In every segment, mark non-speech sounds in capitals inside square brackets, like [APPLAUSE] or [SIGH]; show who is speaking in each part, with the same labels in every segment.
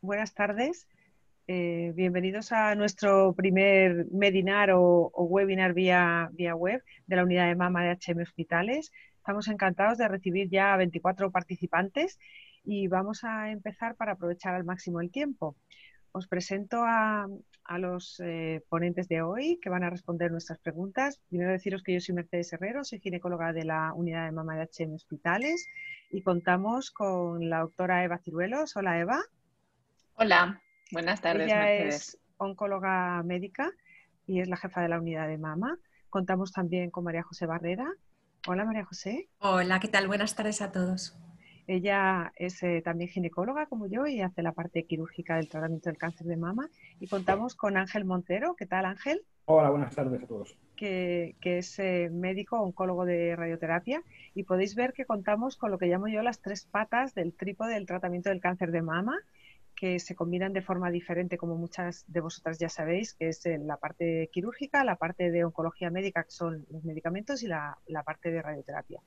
Speaker 1: buenas tardes. Eh, bienvenidos a nuestro primer medinar o, webinar vía, vía, web de la unidad de mama de HM Hospitales. Estamos encantados de recibir ya 24 participantes y vamos a empezar para aprovechar al máximo el tiempo. Os presento a, los eh, ponentes de hoy que van a responder nuestras preguntas. Primero deciros que yo soy Mercedes Herrero, soy ginecóloga de la unidad de mama de HM Hospitales y contamos con la doctora Eva Ciruelos. Hola Eva.
Speaker 2: Hola, buenas tardes.
Speaker 1: Ella es oncóloga médica y es la jefa de la unidad de mama. Contamos también con María José Barrera. Hola María José.
Speaker 3: Hola, ¿qué tal? Buenas tardes a todos.
Speaker 1: Ella es eh, también ginecóloga como yo y hace la parte quirúrgica del tratamiento del cáncer de mama. Y contamos con Ángel Montero. ¿Qué tal, Ángel?
Speaker 4: Hola, buenas tardes a todos.
Speaker 1: Que, es eh, médico, oncólogo de radioterapia. Y podéis ver que contamos con lo que llamo yo las tres patas del trípode del tratamiento del cáncer de mama, que se combinan de forma diferente, como muchas de vosotras ya sabéis, que es la parte quirúrgica, la parte de oncología médica, que son los medicamentos, y la parte de radioterapia.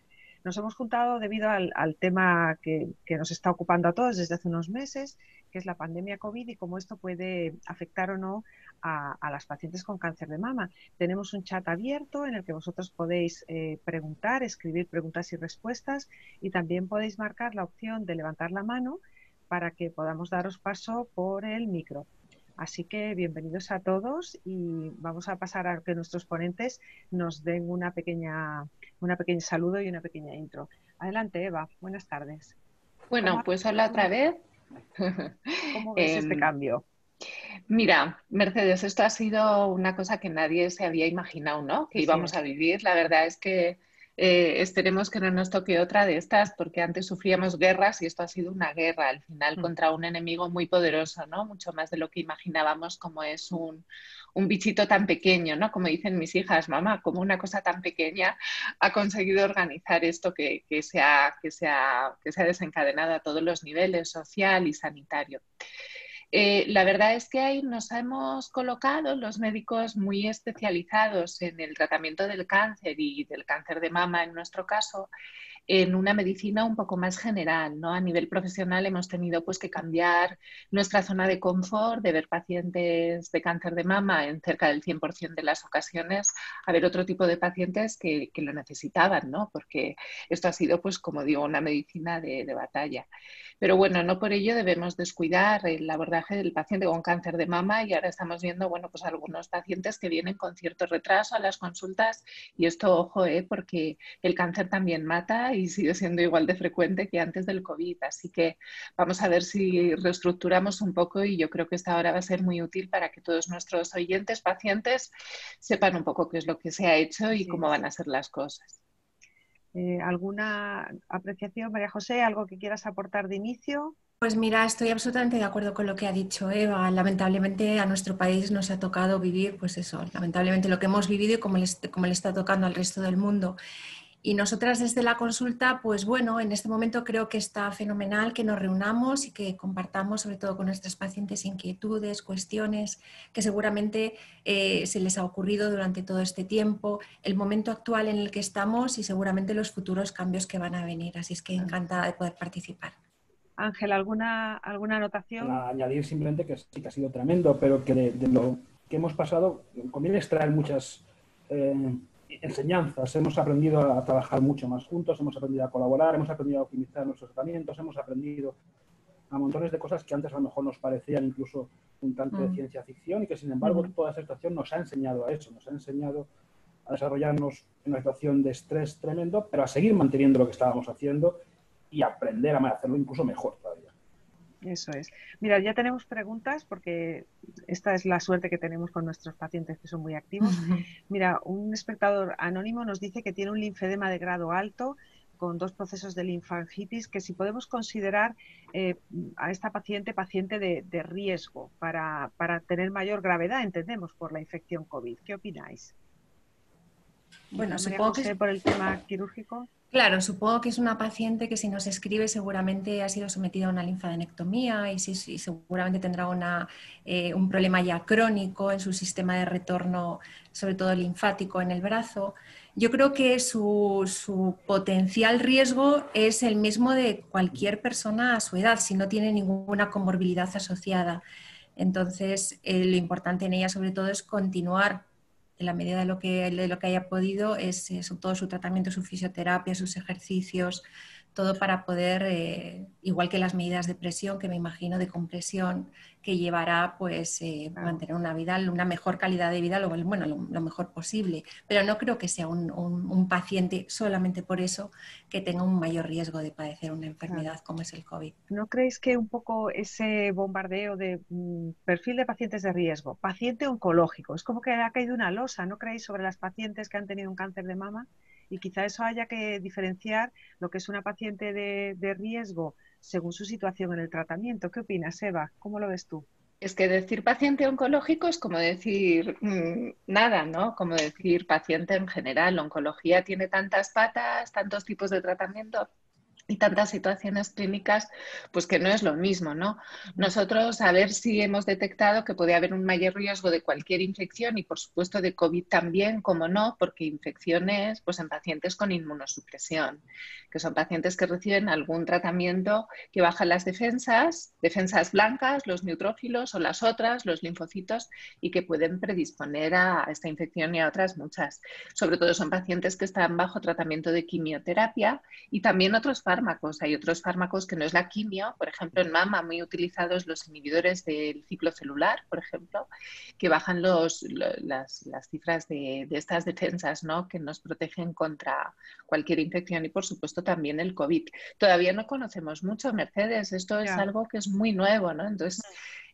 Speaker 1: Nos hemos juntado debido al, tema que, nos está ocupando a todos desde hace unos meses, que es la pandemia COVID y cómo esto puede afectar o no a, las pacientes con cáncer de mama. Tenemos un chat abierto en el que vosotros podéis eh, preguntar, escribir preguntas y respuestas y también podéis marcar la opción de levantar la mano para que podamos daros paso por el micro. Así que bienvenidos a todos y vamos a pasar a que nuestros ponentes nos den una pequeña, una pequeña saludo y una pequeña intro. Adelante, Eva. Buenas tardes.
Speaker 2: Bueno, pues hola otra vez.
Speaker 1: ¿Cómo ves [LAUGHS] este em, cambio?
Speaker 2: Mira, Mercedes, esto ha sido una cosa que nadie se había imaginado, ¿no? Que íbamos a vivir. La verdad es que eh, esperemos que no nos toque otra de estas, porque antes sufríamos guerras y esto ha sido una guerra al final mm. contra un enemigo muy poderoso, ¿no? Mucho más de lo que imaginábamos como es un, bichito tan pequeño, ¿no? Como dicen mis hijas, mamá, como una cosa tan pequeña ha conseguido organizar esto que, que, se, ha, que, se, ha, que se ha desencadenado a todos los niveles, social y sanitario. Eh, la verdad es que ahí nos hemos colocado los médicos muy especializados en el tratamiento del cáncer y del cáncer de mama en nuestro caso, en una medicina un poco más general, ¿no? A nivel profesional hemos tenido pues que cambiar nuestra zona de confort, de ver pacientes de cáncer de mama en cerca del 100% de las ocasiones, a ver otro tipo de pacientes que, lo necesitaban, ¿no? Porque esto ha sido, pues como digo, una medicina de, de batalla. Pero bueno, no por ello debemos descuidar el abordaje del paciente con cáncer de mama y ahora estamos viendo, bueno, pues algunos pacientes que vienen con cierto retraso a las consultas y esto, ojo, ¿eh? porque el cáncer también mata y sigue siendo igual de frecuente que antes del COVID. Así que vamos a ver si reestructuramos un poco y yo creo que esta hora va a ser muy útil para que todos nuestros oyentes, pacientes, sepan un poco qué es lo que se ha hecho y cómo van a ser las cosas.
Speaker 1: Eh, ¿Alguna apreciación, María José? ¿Algo que quieras aportar de inicio?
Speaker 3: Pues mira, estoy absolutamente de acuerdo con lo que ha dicho Eva. Lamentablemente a nuestro país nos ha tocado vivir, pues eso, lamentablemente lo que hemos vivido y como como le está tocando al resto del mundo. Y nosotras desde la consulta, pues bueno, en este momento creo que está fenomenal que nos reunamos y que compartamos sobre todo con nuestras pacientes inquietudes, cuestiones que seguramente eh, se les ha ocurrido durante todo este tiempo, el momento actual en el que estamos y seguramente los futuros cambios que van a venir. Así es que encantada de poder participar.
Speaker 1: Ángel, ¿alguna, alguna anotación?
Speaker 4: añadir simplemente que sí que ha sido tremendo, pero que de, lo que hemos pasado conviene extraer muchas... Eh, enseñanzas. Hemos aprendido a trabajar mucho más juntos, hemos aprendido a colaborar, hemos aprendido a optimizar nuestros tratamientos, hemos aprendido a montones de cosas que antes a lo mejor nos parecían incluso un tanto de mm. ciencia ficción y que sin embargo toda esa situación nos ha enseñado a eso, nos ha enseñado a desarrollarnos en una situación de estrés tremendo, pero a seguir manteniendo lo que estábamos haciendo y aprender a hacerlo incluso mejor todavía.
Speaker 1: Eso es. Mira, ya tenemos preguntas porque esta es la suerte que tenemos con nuestros pacientes que son muy activos. Mira, un espectador anónimo nos dice que tiene un linfedema de grado alto con dos procesos de linfangitis, que si podemos considerar eh, a esta paciente paciente de, riesgo para, para, tener mayor gravedad, entendemos, por la infección COVID. ¿Qué opináis?
Speaker 3: Bueno, supongo que...
Speaker 1: por el tema quirúrgico.
Speaker 3: Claro, supongo que es una paciente que si nos escribe seguramente ha sido sometida a una linfadenectomía y, seguramente tendrá una, eh, un problema ya crónico en su sistema de retorno, sobre todo linfático en el brazo. Yo creo que su, potencial riesgo es el mismo de cualquier persona a su edad, si no tiene ninguna comorbilidad asociada. Entonces, eh, lo importante en ella sobre todo es continuar en la medida de lo que, de lo que haya podido, es, todo su tratamiento, su fisioterapia, sus ejercicios, todo para poder, eh, igual que las medidas de presión, que me imagino de compresión, que llevará pues eh, mantener una vida, una mejor calidad de vida, lo, bueno, lo, mejor posible. Pero no creo que sea un, paciente solamente por eso que tenga un mayor riesgo de padecer una enfermedad como es el COVID.
Speaker 1: ¿No creéis que un poco ese bombardeo de mm, perfil de pacientes de riesgo, paciente oncológico, es como que ha caído una losa, ¿no creéis sobre las pacientes que han tenido un cáncer de mama? Y quizá eso haya que diferenciar lo que es una paciente de, de riesgo según su situación en el tratamiento. ¿Qué opinas, Eva? ¿Cómo lo ves tú?
Speaker 2: Es que decir paciente oncológico es como decir mm, nada, ¿no? Como decir paciente en general. Oncología tiene tantas patas, tantos tipos de tratamiento y tantas situaciones clínicas, pues que no es lo mismo, ¿no? Nosotros a ver si hemos detectado que puede haber un mayor riesgo de cualquier infección y por supuesto de COVID también, como no, porque infecciones pues en pacientes con inmunosupresión, que son pacientes que reciben algún tratamiento que baja las defensas, defensas blancas, los neutrófilos o las otras, los linfocitos, y que pueden predisponer a esta infección y a otras muchas. Sobre todo son pacientes que están bajo tratamiento de quimioterapia y también otros fármacos. Hay otros fármacos que no es la quimio, por ejemplo, en mama muy utilizados los inhibidores del ciclo celular, por ejemplo, que bajan los, las, cifras de, estas defensas ¿no? que nos protegen contra cualquier infección y, por supuesto, también el COVID. Todavía no conocemos mucho, Mercedes, esto es algo que es muy nuevo, ¿no? Entonces,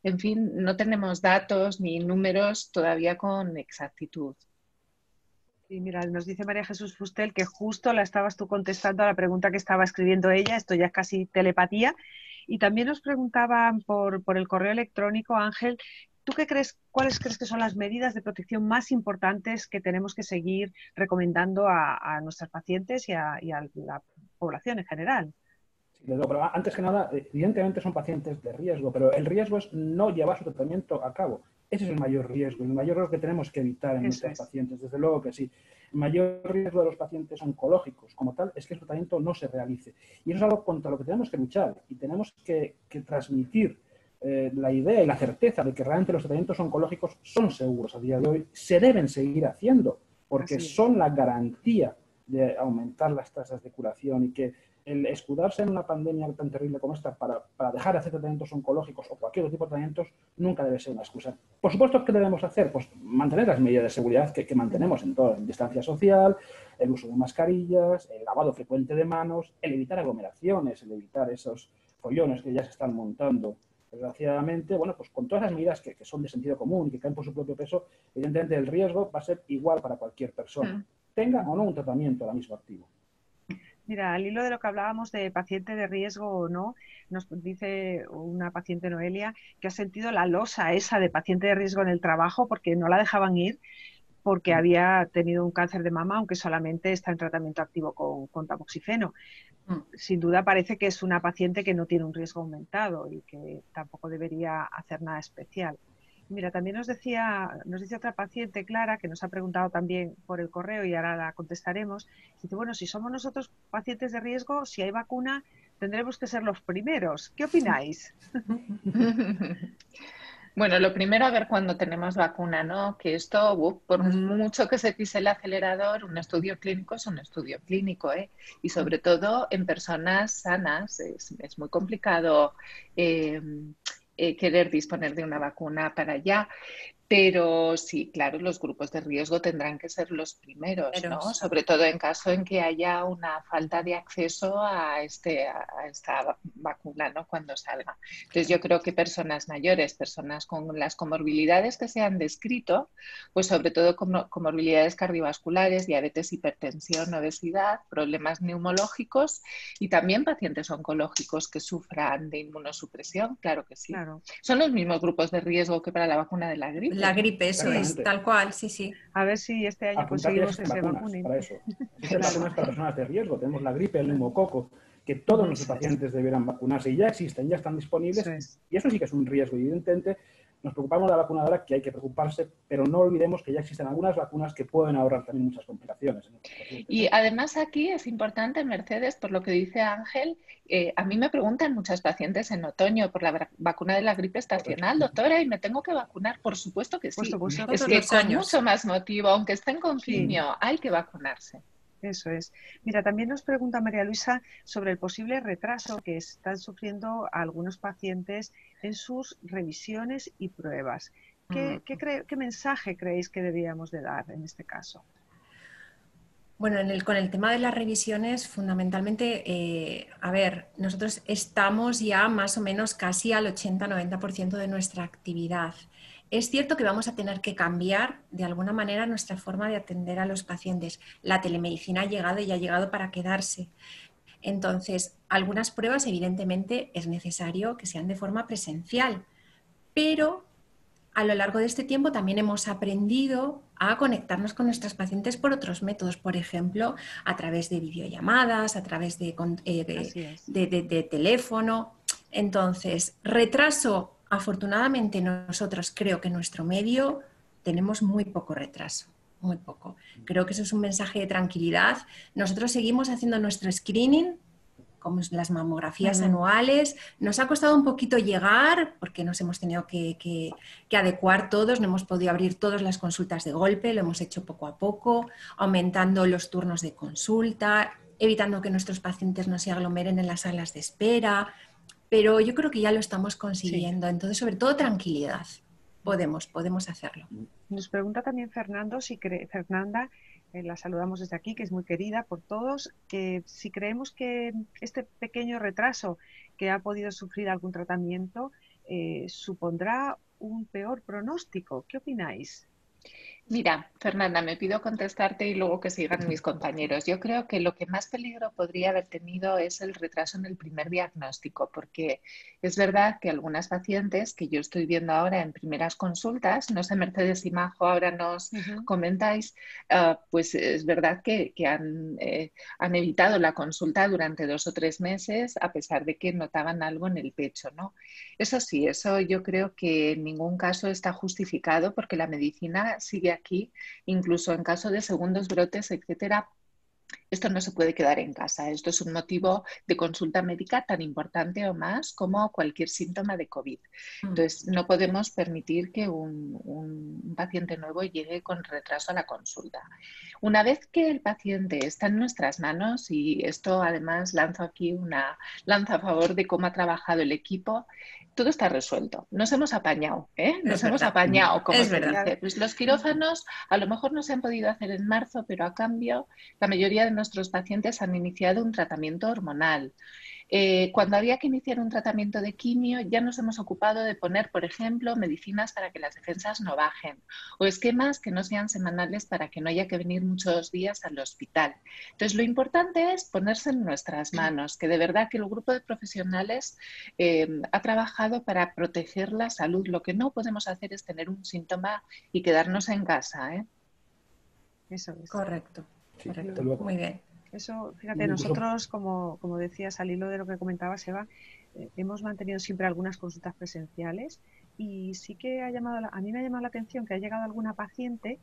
Speaker 2: mm. en fin, no tenemos datos ni números todavía con exactitud.
Speaker 1: Y mira, nos dice María Jesús Fustel que justo la estabas tú contestando a la pregunta que estaba escribiendo ella, esto ya es casi telepatía. Y también nos preguntaban por, el correo electrónico, Ángel, ¿tú qué crees, cuáles crees que son las medidas de protección más importantes que tenemos que seguir recomendando a, nuestros pacientes y a, la población en general?
Speaker 4: antes que nada, evidentemente son pacientes de riesgo, pero el riesgo es no llevar su tratamiento a cabo. Ese es el mayor riesgo, el mayor riesgo que tenemos que evitar en nuestros pacientes, desde luego que sí. El mayor riesgo de los pacientes oncológicos, como tal, es que el tratamiento no se realice. Y eso es algo contra lo que tenemos que luchar y tenemos que, transmitir eh, la idea y la certeza de que realmente los tratamientos oncológicos son seguros a día de hoy, se deben seguir haciendo, porque son la garantía de aumentar las tasas de curación y que el escudarse en una pandemia tan terrible como esta para, dejar de hacer tratamientos oncológicos o cualquier otro tipo de tratamientos nunca debe ser una excusa. Por supuesto, ¿qué debemos hacer? Pues mantener las medidas de seguridad que, mantenemos en toda distancia social, el uso de mascarillas, el lavado frecuente de manos, el evitar aglomeraciones, el evitar esos follones que ya se están montando desgraciadamente, bueno, pues con todas las medidas que, son de sentido común y que caen por su propio peso, evidentemente el riesgo va a ser igual para cualquier persona, mm. tenga o no un tratamiento ahora mismo activo.
Speaker 1: Mira, al hilo de lo que hablábamos de paciente de riesgo o no, nos dice una paciente Noelia que ha sentido la losa esa de paciente de riesgo en el trabajo porque no la dejaban ir porque mm. había tenido un cáncer de mama, aunque solamente está en tratamiento activo con, con tamoxifeno. Mm. Sin duda parece que es una paciente que no tiene un riesgo aumentado y que tampoco debería hacer nada especial. Mira, también nos decía, nos dice otra paciente, Clara, que nos ha preguntado también por el correo y ahora la contestaremos. Dice, bueno, si somos nosotros pacientes de riesgo, si hay vacuna, tendremos que ser los primeros. ¿Qué opináis? [LAUGHS]
Speaker 2: Bueno, lo primero a ver cuando tenemos vacuna, ¿no? Que esto, por mucho que se pise el acelerador, un estudio clínico es un estudio clínico, ¿eh? Y sobre todo en personas sanas es, muy complicado eh, eh, querer disponer de una vacuna para allá. Pero sí, claro, los grupos de riesgo tendrán que ser los primeros, ¿no? Sobre todo en caso en que haya una falta de acceso a, este, a esta vacuna, ¿no? Cuando salga. Entonces yo creo que personas mayores, personas con las comorbilidades que se han descrito, pues sobre todo comorbilidades cardiovasculares, diabetes, hipertensión, obesidad, problemas neumológicos y también pacientes oncológicos que sufran de inmunosupresión, claro que sí. Son los mismos grupos de riesgo que para la vacuna de la gripe.
Speaker 3: La gripe, eso es, tal cual, sí, sí.
Speaker 1: A ver si este año conseguimos que se vacunen.
Speaker 4: Para eso. [LAUGHS] vacunas para personas de riesgo. Tenemos la gripe, el neumococo, que todos nuestros pacientes debieran vacunarse y ya existen, ya están disponibles. Y eso sí que es un riesgo. Evidentemente, nos preocupamos de la vacunadora, que hay que preocuparse, pero no olvidemos que ya existen algunas vacunas que pueden ahorrar también muchas complicaciones.
Speaker 2: y además aquí es importante, Mercedes, por lo que dice Ángel, eh, a mí me preguntan muchas pacientes en otoño por la vacuna de la gripe estacional, doctora, ¿y me tengo que vacunar? Por supuesto que sí. es que con mucho más motivo, aunque estén con quimio, hay que vacunarse.
Speaker 1: Eso es. Mira, también nos pregunta María Luisa sobre el posible retraso que están sufriendo algunos pacientes en sus revisiones y pruebas. ¿Qué, mm. mensaje creéis que deberíamos de dar en este caso?
Speaker 3: Bueno, con el tema de las revisiones, fundamentalmente, eh, a ver, nosotros estamos ya más o menos casi al 80-90% de nuestra actividad. Es cierto que vamos a tener que cambiar de alguna manera nuestra forma de atender a los pacientes. La telemedicina ha llegado y ha llegado para quedarse. Entonces, algunas pruebas evidentemente es necesario que sean de forma presencial, pero a lo largo de este tiempo también hemos aprendido a conectarnos con nuestros pacientes por otros métodos, por ejemplo, a través de videollamadas, a través de, eh, de teléfono. Entonces, retraso afortunadamente nosotros creo que en nuestro medio tenemos muy poco retraso, muy poco. Creo que eso es un mensaje de tranquilidad. Nosotros seguimos haciendo nuestro screening, como las mamografías anuales. Nos ha costado un poquito llegar porque nos hemos tenido que, que, adecuar todos, no hemos podido abrir todas las consultas de golpe, lo hemos hecho poco a poco, aumentando los turnos de consulta, evitando que nuestros pacientes no se aglomeren en las salas de espera, pero yo creo que ya lo estamos consiguiendo. Entonces, sobre todo tranquilidad. Podemos, podemos hacerlo.
Speaker 1: Nos pregunta también Fernando si cree, Fernanda, eh, la saludamos desde aquí, que es muy querida por todos, que si creemos que este pequeño retraso que ha podido sufrir algún tratamiento eh, supondrá un peor pronóstico. ¿Qué opináis?
Speaker 2: Mira, Fernanda, me pido contestarte y luego que sigan mis compañeros. Yo creo que lo que más peligro podría haber tenido es el retraso en el primer diagnóstico, porque es verdad que algunas pacientes que yo estoy viendo ahora en primeras consultas, no sé, Mercedes y Majo, ahora nos comentáis, ah, pues es verdad que, han, eh, han, evitado la consulta durante dos o tres meses a pesar de que notaban algo en el pecho, ¿no? Eso sí, eso yo creo que en ningún caso está justificado porque la medicina sigue aquí, incluso en caso de segundos brotes, etcétera, esto no se puede quedar en casa. Esto es un motivo de consulta médica tan importante o más como cualquier síntoma de COVID. Entonces, no podemos permitir que un, un, paciente nuevo llegue con retraso a la consulta. Una vez que el paciente está en nuestras manos, y esto además lanzo aquí una lanza a favor de cómo ha trabajado el equipo, todo está resuelto. Nos hemos apañado, ¿eh? Nos hemos apañado, como es verdad. Pues los quirófanos a lo mejor no se han podido hacer en marzo, pero a cambio la mayoría de nuestros pacientes han iniciado un tratamiento hormonal. Eh, cuando había que iniciar un tratamiento de quimio, ya nos hemos ocupado de poner, por ejemplo, medicinas para que las defensas no bajen o esquemas que no sean semanales para que no haya que venir muchos días al hospital. Entonces, lo importante es ponerse en nuestras manos, que de verdad que el grupo de profesionales eh, ha trabajado para proteger la salud. Lo que no podemos hacer es tener un síntoma y quedarnos en casa. ¿eh?
Speaker 3: Eso es. Correcto. Correcto. Muy bien.
Speaker 1: Eso, fíjate, nosotros, como, como decías al hilo de lo que comentaba Seba, eh, hemos mantenido siempre algunas consultas presenciales y sí que ha llamado, a mí me ha llamado la atención que ha llegado alguna paciente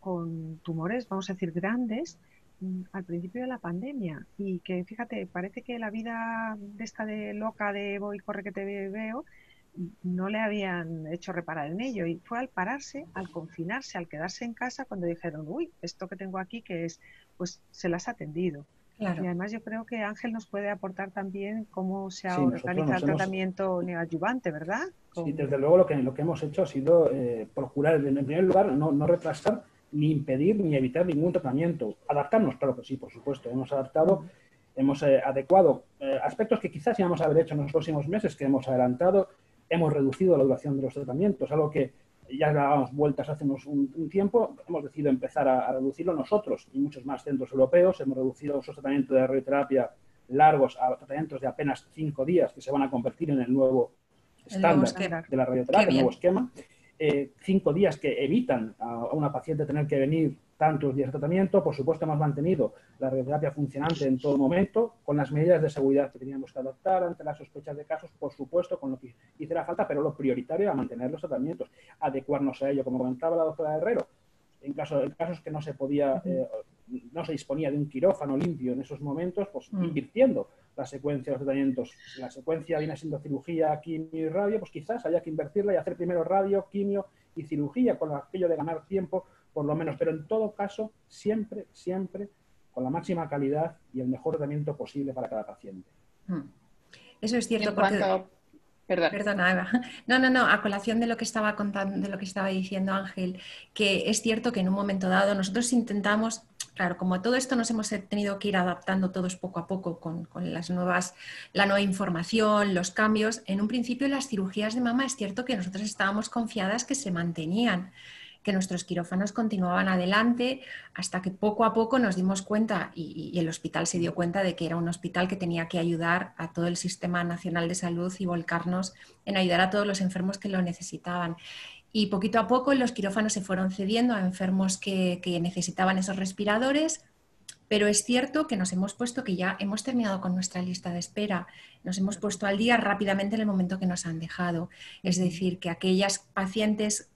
Speaker 1: con tumores, vamos a decir, grandes, mm, al principio de la pandemia. Y que fíjate, parece que la vida de esta de loca de voy, corre que te veo, no le habían hecho reparar en ello. Y fue al pararse, al confinarse, al quedarse en casa cuando dijeron, uy, esto que tengo aquí que es, pues se las ha atendido. Y además yo creo que Ángel nos puede aportar también cómo se ha organizado el tratamiento neoadyuvante, ¿verdad?
Speaker 4: Sí, desde luego lo que, lo que hemos hecho ha sido eh, procurar, en primer lugar, no, no retrasar ni impedir ni evitar ningún tratamiento. Adaptarnos, claro que sí, por supuesto. Hemos adaptado, hemos eh, adecuado eh, aspectos que quizás íbamos a haber hecho en los próximos meses, que hemos adelantado hemos reducido la duración de los tratamientos, algo que ya dábamos vueltas hace unos, un, tiempo, hemos decidido empezar a, reducirlo nosotros y muchos más centros europeos. Hemos reducido esos tratamientos de radioterapia largos a tratamientos de apenas cinco días que se van a convertir en el nuevo estándar de la radioterapia, el nuevo esquema. Eh, cinco días que evitan a una paciente tener que venir tantos días de tratamiento. Por supuesto, hemos mantenido la radioterapia funcionante en todo momento, con las medidas de seguridad que teníamos que adoptar ante las sospechas de casos, por supuesto, con lo que hiciera falta, pero lo prioritario era mantener los tratamientos, adecuarnos a ello, como comentaba la doctora Herrero. En, caso, en casos que no se podía, eh, no se disponía de un quirófano limpio en esos momentos, pues invirtiendo la secuencia de los tratamientos. Si la secuencia viene siendo cirugía, quimio y radio, pues quizás haya que invertirla y hacer primero radio, quimio y cirugía, con aquello de ganar tiempo por lo menos, pero en todo caso, siempre, siempre con la máxima calidad y el mejor tratamiento posible para cada paciente. Hmm.
Speaker 3: Eso es cierto. Porque... Perdona, Eva. No, no, no, a colación de lo que estaba contando, de lo que estaba diciendo Ángel, que es cierto que en un momento dado nosotros intentamos, claro, como todo esto nos hemos tenido que ir adaptando todos poco a poco con, con, las nuevas, la nueva información, los cambios, en un principio las cirugías de mama es cierto que nosotros estábamos confiadas que se mantenían que nuestros quirófanos continuaban adelante hasta que poco a poco nos dimos cuenta y, el hospital se dio cuenta de que era un hospital que tenía que ayudar a todo el sistema nacional de salud y volcarnos en ayudar a todos los enfermos que lo necesitaban. Y poquito a poco los quirófanos se fueron cediendo a enfermos que, que necesitaban esos respiradores, pero es cierto que nos hemos puesto que ya hemos terminado con nuestra lista de espera, nos hemos puesto al día rápidamente en el momento que nos han dejado. Es decir, que aquellas pacientes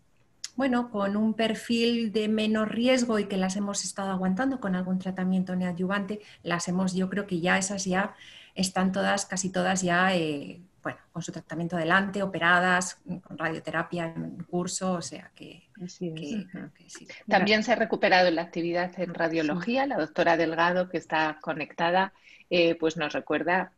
Speaker 3: bueno, con un perfil de menos riesgo y que las hemos estado aguantando con algún tratamiento neoadyuvante, las hemos, yo creo que ya esas ya están todas, casi todas ya, eh, bueno, con su tratamiento adelante, operadas, con radioterapia en curso, o sea que...
Speaker 2: También se ha recuperado la actividad en radiología, la doctora Delgado, que está conectada, eh, pues nos recuerda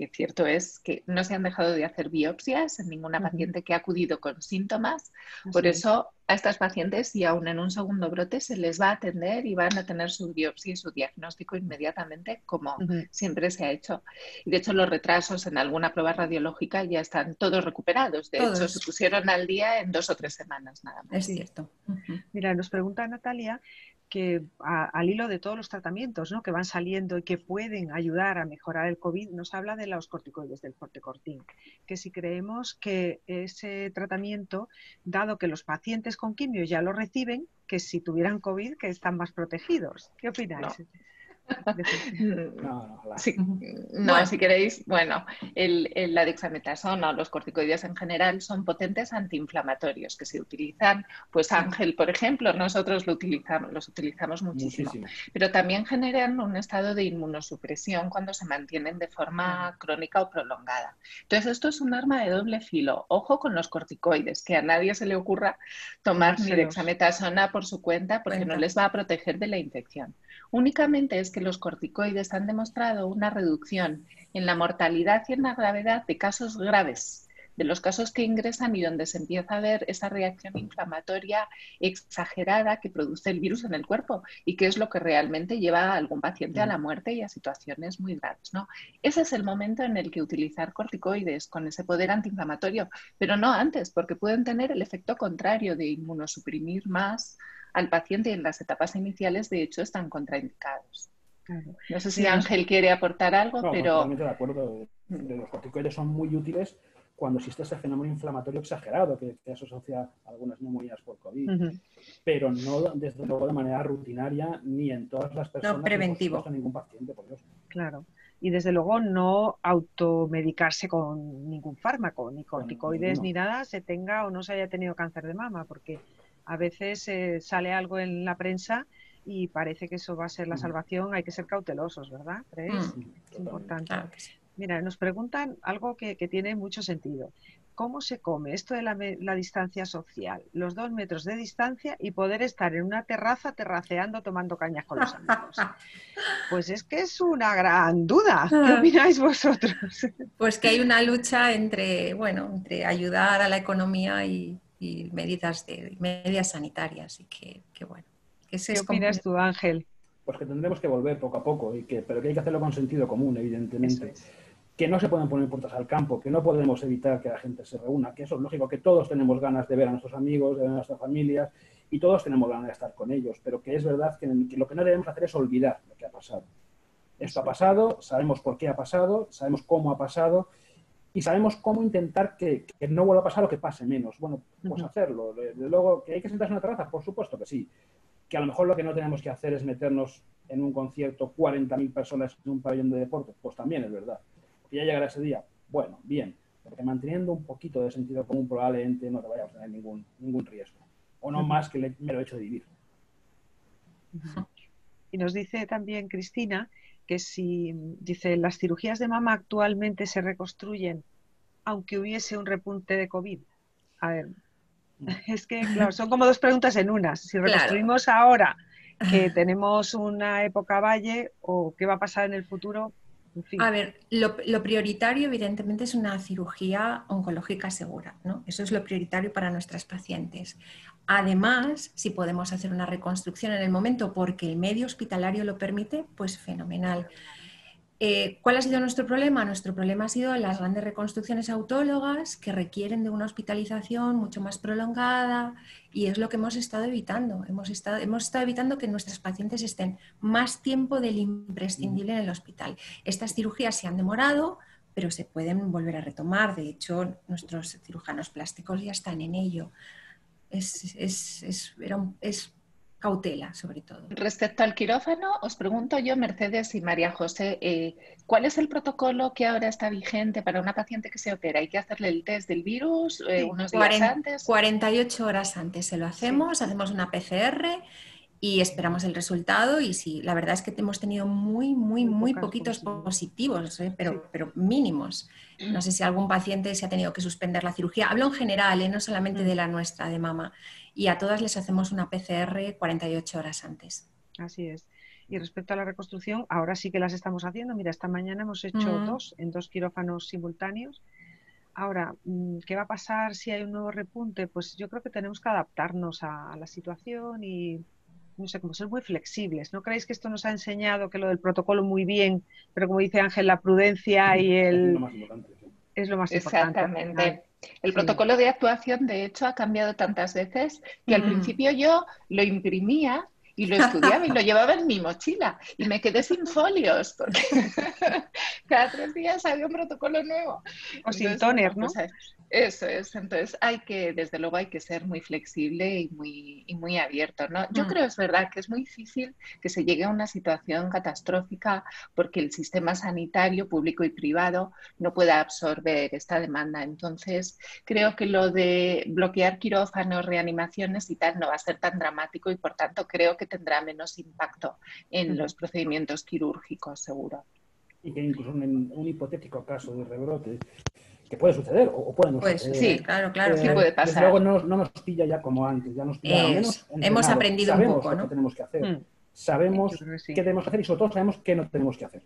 Speaker 2: que cierto es que no se han dejado de hacer biopsias en ninguna paciente que ha acudido con síntomas. Por eso a estas pacientes, y aún en un segundo brote, se les va a atender y van a tener su biopsia y su diagnóstico inmediatamente, como siempre se ha hecho. Y de hecho, los retrasos en alguna prueba radiológica ya están todos recuperados. De hecho, se pusieron al día en dos o tres semanas nada más.
Speaker 3: Es cierto.
Speaker 1: Mira, nos pregunta Natalia que al hilo de todos los tratamientos ¿no? que van saliendo y que pueden ayudar a mejorar el COVID, nos habla de los corticoides, del corticortín, que si creemos que ese tratamiento, dado que los pacientes con quimio ya lo reciben, que si tuvieran COVID, que están más protegidos. ¿Qué opináis?
Speaker 2: Si queréis, bueno, el, la dexametasona o los corticoides en general son potentes antiinflamatorios que se utilizan, pues Ángel, por ejemplo, nosotros lo utilizamos, los utilizamos muchísimo, pero también generan un estado de inmunosupresión cuando se mantienen de forma crónica o prolongada. Entonces, esto es un arma de doble filo. Ojo con los corticoides, que a nadie se le ocurra tomar ni dexametasona por su cuenta porque no les va a proteger de la infección. Únicamente es que los corticoides han demostrado una reducción en la mortalidad y en la gravedad de casos graves, de los casos que ingresan y donde se empieza a ver esa reacción inflamatoria exagerada que produce el virus en el cuerpo y que es lo que realmente lleva a algún paciente a la muerte y a situaciones muy graves. ¿no? Ese es el momento en el que utilizar corticoides con ese poder antiinflamatorio, pero no antes, porque pueden tener el efecto contrario de inmunosuprimir más al paciente en las etapas iniciales, de hecho, están contraindicados. No sé si Ángel quiere aportar algo, pero...
Speaker 4: Totalmente de acuerdo. Los corticoides son muy útiles cuando existe ese fenómeno inflamatorio exagerado que, que asocia a algunas neumonías por COVID, pero no desde luego de manera rutinaria ni en todas las personas.
Speaker 3: No preventivo.
Speaker 4: Ni ningún paciente, por Dios.
Speaker 1: Claro. Y desde luego no automedicarse con ningún fármaco, ni corticoides, ni nada, se tenga o no se haya tenido cáncer de mama, porque a veces eh, sale algo en la prensa y parece que eso va a ser la mm. salvación. Hay que ser cautelosos, ¿verdad? ¿Crees? Mm. es importante. Mira, nos preguntan algo que, tiene mucho sentido. ¿Cómo se come esto de la, distancia social? Los dos metros de distancia y poder estar en una terraza terraceando tomando cañas con los amigos. [LAUGHS] Pues es que es una gran duda. ¿Qué ah. opináis vosotros?
Speaker 3: Pues que hay una lucha entre, bueno, entre ayudar a la economía y, y medidas, de, medidas sanitarias. Y que, bueno.
Speaker 1: ¿Qué opinas tú, Ángel?
Speaker 4: Pues que tendremos que volver poco a poco, y que, pero que hay que hacerlo con sentido común, evidentemente. Que no se pueden poner puertas al campo, que no podemos evitar que la gente se reúna, que eso es lógico, que todos tenemos ganas de ver a nuestros amigos, de ver a nuestras familias, y todos tenemos ganas de estar con ellos, pero que es verdad que, que lo que no debemos hacer es olvidar lo que ha pasado. Esto ha pasado, sabemos por qué ha pasado, sabemos cómo ha pasado, y sabemos cómo intentar que, no vuelva a pasar o que pase menos. Bueno, pues hacerlo. Desde luego, ¿que hay que sentarse en una terraza? Por supuesto que sí. que a lo mejor lo que no tenemos que hacer es meternos en un concierto 40.000 personas en un pabellón de deporte, pues también es verdad. Que ya llegará ese día, bueno, bien, porque manteniendo un poquito de sentido común probablemente no te vayas a tener ningún, ningún riesgo, o no más que el mero hecho de vivir.
Speaker 1: Y nos dice también Cristina que si, dice, las cirugías de mama actualmente se reconstruyen aunque hubiese un repunte de COVID. A ver, mm. [LAUGHS] es que, claro, son como dos preguntas en una. Si reconstruimos ahora que [LAUGHS] tenemos una época valle o qué va a pasar en el futuro.
Speaker 3: A ver, lo, prioritario evidentemente es una cirugía oncológica segura, ¿no? Eso es lo prioritario para nuestras pacientes. Además, si podemos hacer una reconstrucción en el momento porque el medio hospitalario lo permite, pues fenomenal. Eh, ¿Cuál ha sido nuestro problema? Nuestro problema ha sido las grandes reconstrucciones autólogas que requieren de una hospitalización mucho más prolongada y es lo que hemos estado evitando. Hemos estado, hemos estado evitando que nuestros pacientes estén más tiempo del imprescindible en el hospital. Estas cirugías se han demorado, pero se pueden volver a retomar. De hecho, nuestros cirujanos plásticos ya están en ello. Es, es, es, es cautela, sobre todo.
Speaker 2: Respecto al quirófano, os pregunto yo, Mercedes y María José, eh, ¿cuál es el protocolo que ahora está vigente para una paciente que se opera? ¿Hay que hacerle el test del virus eh, unos días antes?
Speaker 3: 48 horas antes se lo hacemos, hacemos una PCR y esperamos el resultado y sí, la verdad es que hemos tenido muy, muy, muy, poquitos positivos, ¿eh? pero, pero mínimos. No sé si algún paciente se ha tenido que suspender la cirugía. Hablo en general, ¿eh? no solamente de la nuestra, de mama. Y a todas les hacemos una PCR 48 horas antes.
Speaker 1: Así es. Y respecto a la reconstrucción, ahora sí que las estamos haciendo. Mira, esta mañana hemos hecho dos en dos quirófanos simultáneos. Ahora, mm, ¿qué va a pasar si hay un nuevo repunte? Pues yo creo que tenemos que adaptarnos a la situación y no sé, como ser muy flexibles. ¿No creéis que esto nos ha enseñado que lo del protocolo muy bien, pero como dice Ángel, la prudencia y el... Es lo más importante.
Speaker 2: Exactamente. El protocolo de actuación, de hecho, ha cambiado tantas veces que al mm. principio yo lo imprimía y lo estudiaba y lo llevaba en mi mochila y me quedé sin folios porque [LAUGHS] cada tres días había un protocolo nuevo.
Speaker 1: O sin toner, ¿no?
Speaker 2: Pues, eso es, entonces hay que, desde luego hay que ser muy flexible y muy, y muy abierto, ¿no? Yo mm. creo es verdad que es muy difícil que se llegue a una situación catastrófica porque el sistema sanitario público y privado no pueda absorber esta demanda. Entonces, creo que lo de bloquear quirófanos, reanimaciones y tal no va a ser tan dramático y por tanto creo que tendrá menos impacto en los procedimientos quirúrgicos, seguro.
Speaker 4: Y que incluso en un hipotético caso de rebrote que puede suceder o, puede no pues,
Speaker 3: Sí, claro, claro, sí
Speaker 4: eh,
Speaker 3: puede pasar.
Speaker 4: luego no, no, nos pilla ya como antes, ya nos pilla menos.
Speaker 3: Hemos aprendido
Speaker 4: un
Speaker 3: poco,
Speaker 4: ¿no? Lo que tenemos que hacer. Mm. Sabemos qué debemos hacer y sobre todo sabemos qué no tenemos que hacer.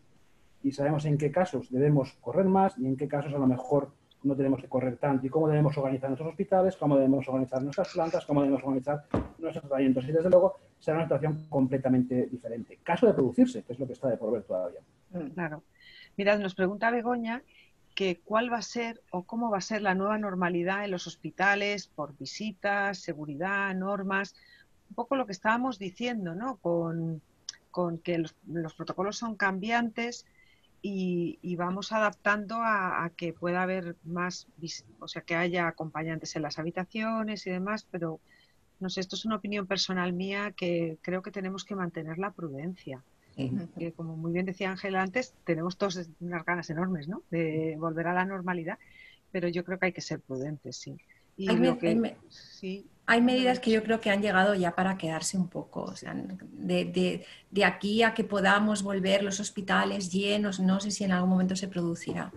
Speaker 4: Y sabemos en qué casos debemos correr más y en qué casos a lo mejor no tenemos que correr tanto y cómo debemos organizar nuestros hospitales, cómo debemos organizar nuestras plantas, cómo debemos organizar nuestros tratamientos. Y desde luego será una situación completamente diferente. Caso de producirse, que es lo que está de por ver todavía.
Speaker 1: Claro. Mirad, nos pregunta Begoña que cuál va a ser o cómo va a ser la nueva normalidad en los hospitales por visitas, seguridad, normas, un poco lo que estábamos diciendo, ¿no? Con, que los, protocolos son cambiantes y, vamos adaptando a, que pueda haber más, o sea, que haya acompañantes en las habitaciones y demás, pero no sé, esto es una opinión personal mía que creo que tenemos que mantener la prudencia que como muy bien decía Ángel antes, tenemos todos unas ganas enormes ¿no? de volver a la normalidad, pero yo creo que hay que ser prudentes, sí.
Speaker 3: Y hay, medidas que yo creo que han llegado ya para quedarse un poco. O sea, de, de, aquí a que podamos volver los hospitales llenos, no sé si en algún momento se producirá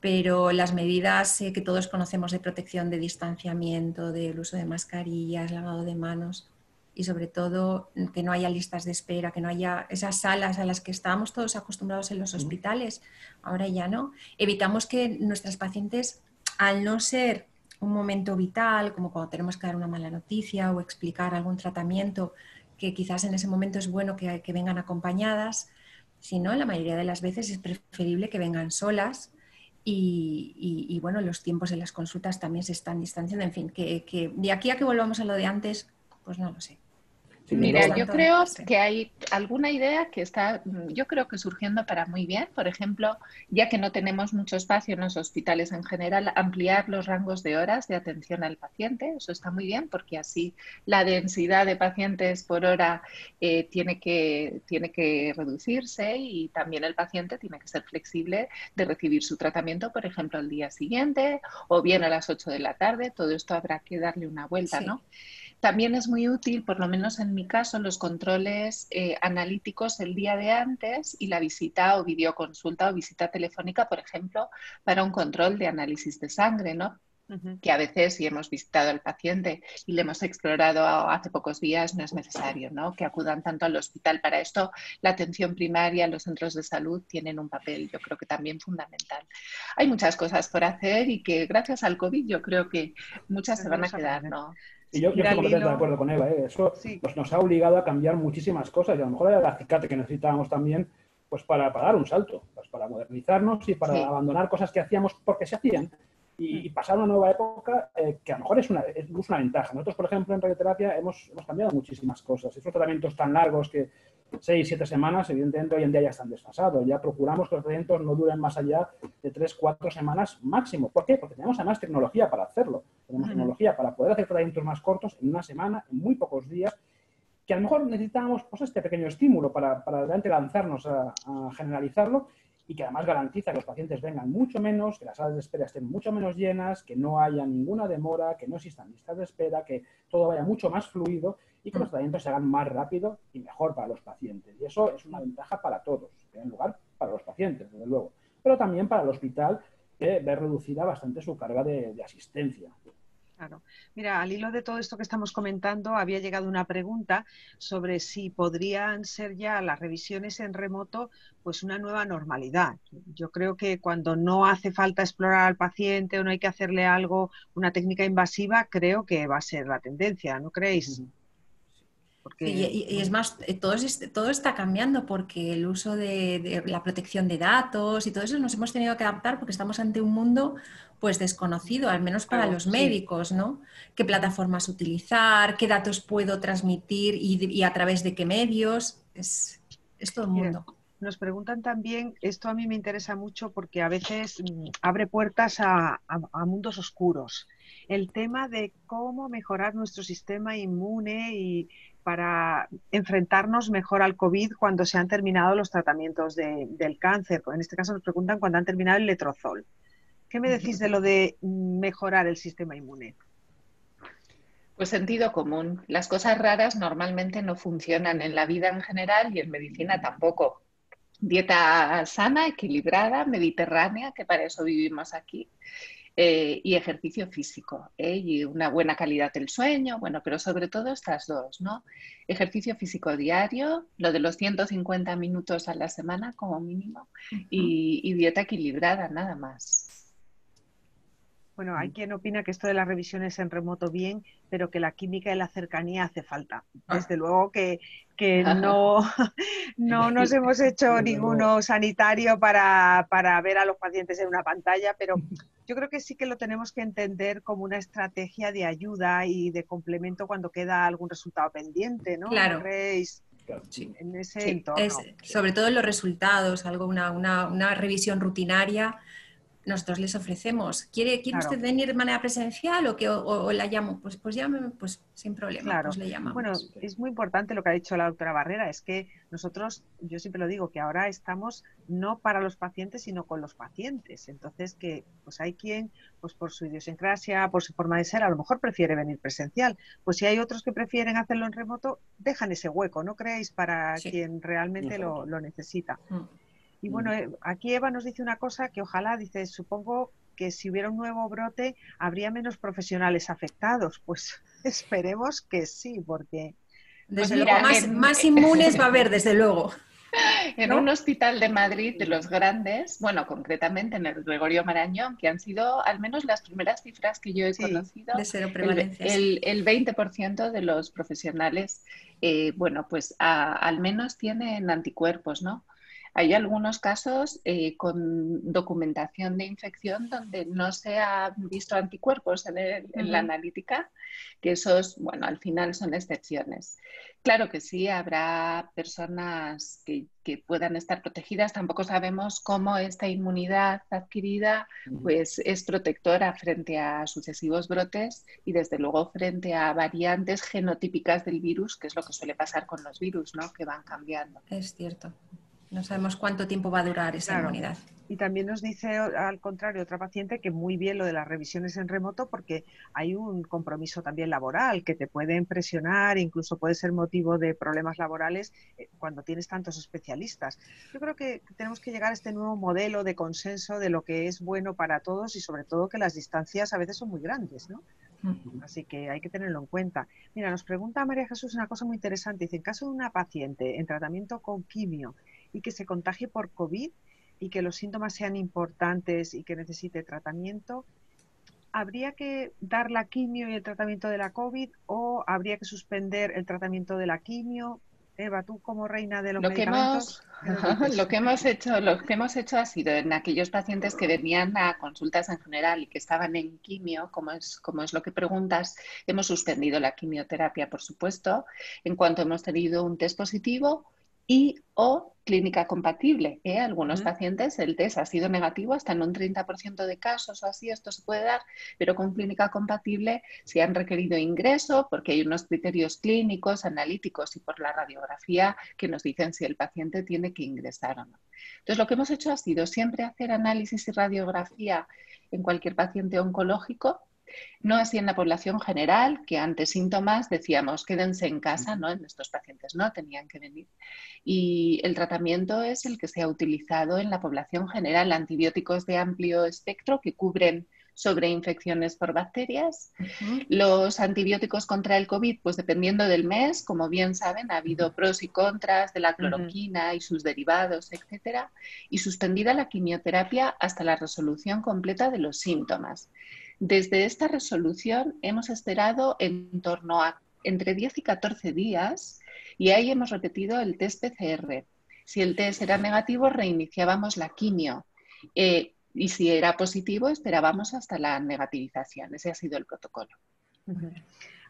Speaker 3: pero las medidas eh, que todos conocemos de protección, de distanciamiento, del uso de mascarillas, lavado de manos, y sobre todo que no haya listas de espera, que no haya esas salas a las que estábamos todos acostumbrados en los hospitales, ahora ya no. Evitamos que nuestras pacientes, al no ser un momento vital, como cuando tenemos que dar una mala noticia o explicar algún tratamiento, que quizás en ese momento es bueno que, vengan acompañadas, sino la mayoría de las veces es preferible que vengan solas y, bueno, los tiempos en las consultas también se están distanciando. En fin, que, que de aquí a que volvamos a lo de antes, pues no lo sé.
Speaker 2: Mira, yo creo que hay alguna idea que está, mm, yo creo que surgiendo para muy bien. Por ejemplo, ya que no tenemos mucho espacio en los hospitales en general, ampliar los rangos de horas de atención al paciente. Eso está muy bien porque así la densidad de pacientes por hora eh, tiene, que, tiene que reducirse y también el paciente tiene que ser flexible de recibir su tratamiento, por ejemplo, al día siguiente o bien a las 8 de la tarde. Todo esto habrá que darle una vuelta, ¿no? También es muy útil, por lo menos en mi caso, los controles eh, analíticos el día de antes y la visita o videoconsulta o visita telefónica, por ejemplo, para un control de análisis de sangre, ¿no? que a veces si hemos visitado al paciente y le hemos explorado hace pocos días, no es necesario ¿no? que acudan tanto al hospital. Para esto, la atención primaria, los centros de salud tienen un papel, yo creo que también fundamental. Hay muchas cosas por hacer y que gracias al COVID yo creo que muchas se van a quedar, ¿no?
Speaker 4: Y yo, yo estoy completamente de acuerdo con Eva. ¿eh? Eso pues, nos ha obligado a cambiar muchísimas cosas y a lo mejor era el acicate que necesitábamos también pues para, para dar un salto, pues para modernizarnos y para abandonar cosas que hacíamos porque se hacían y, mm. pasar a una nueva época eh, que a lo mejor es una, es una ventaja. Nosotros, por ejemplo, en radioterapia hemos, hemos cambiado muchísimas cosas. Esos tratamientos tan largos que seis, siete semanas, evidentemente hoy en día ya están desfasados. Ya procuramos que los tratamientos no duren más allá de tres, cuatro semanas máximo. ¿Por qué? Porque tenemos además tecnología para hacerlo. Tenemos tecnología para poder hacer tratamientos más cortos en una semana, en muy pocos días, que a lo mejor necesitamos pues, este pequeño estímulo para, para realmente lanzarnos a, a generalizarlo y que además garantiza que los pacientes vengan mucho menos, que las salas de espera estén mucho menos llenas, que no haya ninguna demora, que no existan listas de espera, que todo vaya mucho más fluido y que los tratamientos se hagan más rápido y mejor para los pacientes. Y eso es una ventaja para todos, en lugar para los pacientes, desde luego, pero también para el hospital, que ve reducida bastante su carga de, de asistencia.
Speaker 1: Claro. Mira, al hilo de todo esto que estamos comentando, había llegado una pregunta sobre si podrían ser ya las revisiones en remoto pues una nueva normalidad. Yo creo que cuando no hace falta explorar al paciente o no hay que hacerle algo, una técnica invasiva, creo que va a ser la tendencia, ¿no creéis?
Speaker 3: Y, es más, eh, todo, todo está cambiando porque el uso de, la protección de datos y todo eso nos hemos tenido que adaptar porque estamos ante un mundo pues desconocido, al menos para los médicos, ¿no? ¿Qué plataformas utilizar? ¿Qué datos puedo transmitir y, a través de qué medios? Es, todo el mundo.
Speaker 1: Nos preguntan también, esto a mí me interesa mucho porque a veces mm, abre puertas a mundos oscuros. El tema de cómo mejorar nuestro sistema inmune y para enfrentarnos mejor al COVID cuando se han terminado los tratamientos del cáncer. En este caso nos preguntan cuando han terminado el letrozol. ¿Qué me decís de lo de mejorar el sistema inmune?
Speaker 2: Pues sentido común. Las cosas raras normalmente no funcionan en la vida en general y en medicina tampoco. Dieta sana, equilibrada, mediterránea, que para eso vivimos aquí. Eh, y ejercicio físico ¿eh? y una buena calidad del sueño, bueno, pero sobre todo estas dos, ¿no? Ejercicio físico diario, lo de los 150 minutos a la semana como mínimo y dieta equilibrada, nada más.
Speaker 1: Bueno, hay quien opina que esto de las revisiones en remoto bien, pero que la química y la cercanía hace falta. Ah. Desde luego que, [LAUGHS] no, [LAUGHS] no nos hemos hecho ninguno sanitario para, ver a los pacientes en una pantalla, pero yo creo que sí que lo tenemos que entender como una estrategia de ayuda y de complemento cuando queda algún resultado pendiente, ¿no?
Speaker 3: Claro.
Speaker 1: En ese entorno.
Speaker 3: sobre todo en los resultados, algo, una, una revisión rutinaria nosotros les ofrecemos. ¿Quiere, quiere usted venir de manera presencial o que o, la llamo? Pues, pues llámeme, pues sin problema, pues le llamamos.
Speaker 1: Bueno, es muy importante lo que ha dicho la doctora Barrera, es que nosotros, yo siempre lo digo, que ahora estamos no para los pacientes, sino con los pacientes. Entonces, que pues hay quien, pues por su idiosincrasia, por su forma de ser, a lo mejor prefiere venir presencial. Pues si hay otros que prefieren hacerlo en remoto, dejan ese hueco, ¿no creéis? Para quien realmente lo, necesita. Mm. Y bueno, eh, aquí Eva nos dice una cosa que ojalá, dice, supongo que si hubiera un nuevo brote habría menos profesionales afectados. Pues [LAUGHS] esperemos que sí, porque...
Speaker 3: Desde pues luego, más, más inmunes va a haber, desde luego. [LAUGHS]
Speaker 2: En un hospital de Madrid de los grandes, bueno, concretamente en el Gregorio Marañón, que han sido al menos las primeras cifras que yo he conocido, el, el, 20% de los profesionales, eh, bueno, pues al menos tienen anticuerpos, ¿no? Hay algunos casos eh, con documentación de infección donde no se han visto anticuerpos en, la analítica, que esos, bueno, al final son excepciones. Claro que sí, habrá personas que, puedan estar protegidas. Tampoco sabemos cómo esta inmunidad adquirida pues, es protectora frente a sucesivos brotes y desde luego frente a variantes genotípicas del virus, que es lo que suele pasar con los virus, ¿no? que van cambiando.
Speaker 3: Es cierto. No sabemos cuánto tiempo va a durar esa inmunidad.
Speaker 1: Y también nos dice, al contrario, otra paciente que muy bien lo de las revisiones en remoto porque hay un compromiso también laboral que te puede presionar, incluso puede ser motivo de problemas laborales eh, cuando tienes tantos especialistas. Yo creo que tenemos que llegar a este nuevo modelo de consenso de lo que es bueno para todos y sobre todo que las distancias a veces son muy grandes, ¿no? Mm. Así que hay que tenerlo en cuenta. Mira, nos pregunta María Jesús una cosa muy interesante. Dice, en caso de una paciente en tratamiento con quimio y que se contagie por COVID y que los síntomas sean importantes y que necesite tratamiento, ¿habría que dar la quimio y el tratamiento de la COVID o habría que suspender el tratamiento de la quimio? Eva, tú como reina de los lo Que hemos, [LAUGHS]
Speaker 2: lo que hemos hecho, lo que hemos hecho ha sido en aquellos pacientes que venían a consultas en general y que estaban en quimio, como es, como es lo que preguntas, hemos suspendido la quimioterapia, por supuesto, en cuanto hemos tenido un test positivo y o clínica compatible. ¿eh? Algunos pacientes el test ha sido negativo hasta en un 30% de casos o así, esto se puede dar, pero con clínica compatible si han requerido ingreso porque hay unos criterios clínicos, analíticos y por la radiografía que nos dicen si el paciente tiene que ingresar o no. Entonces, lo que hemos hecho ha sido siempre hacer análisis y radiografía en cualquier paciente oncológico no así en la población general, que ante síntomas decíamos quédense en casa, ¿no? En estos pacientes no tenían que venir. Y el tratamiento es el que se ha utilizado en la población general, antibióticos de amplio espectro que cubren sobre infecciones por bacterias. Los antibióticos contra el COVID, pues dependiendo del mes, como bien saben, ha habido pros y contras de la cloroquina y sus derivados, etcétera, y suspendida la quimioterapia hasta la resolución completa de los síntomas. Desde esta resolución hemos esperado en torno a entre 10 y 14 días y ahí hemos repetido el test PCR. Si el test era negativo, reiniciábamos la quimio. Eh, y si era positivo, esperábamos hasta la negativización. Ese ha sido el protocolo.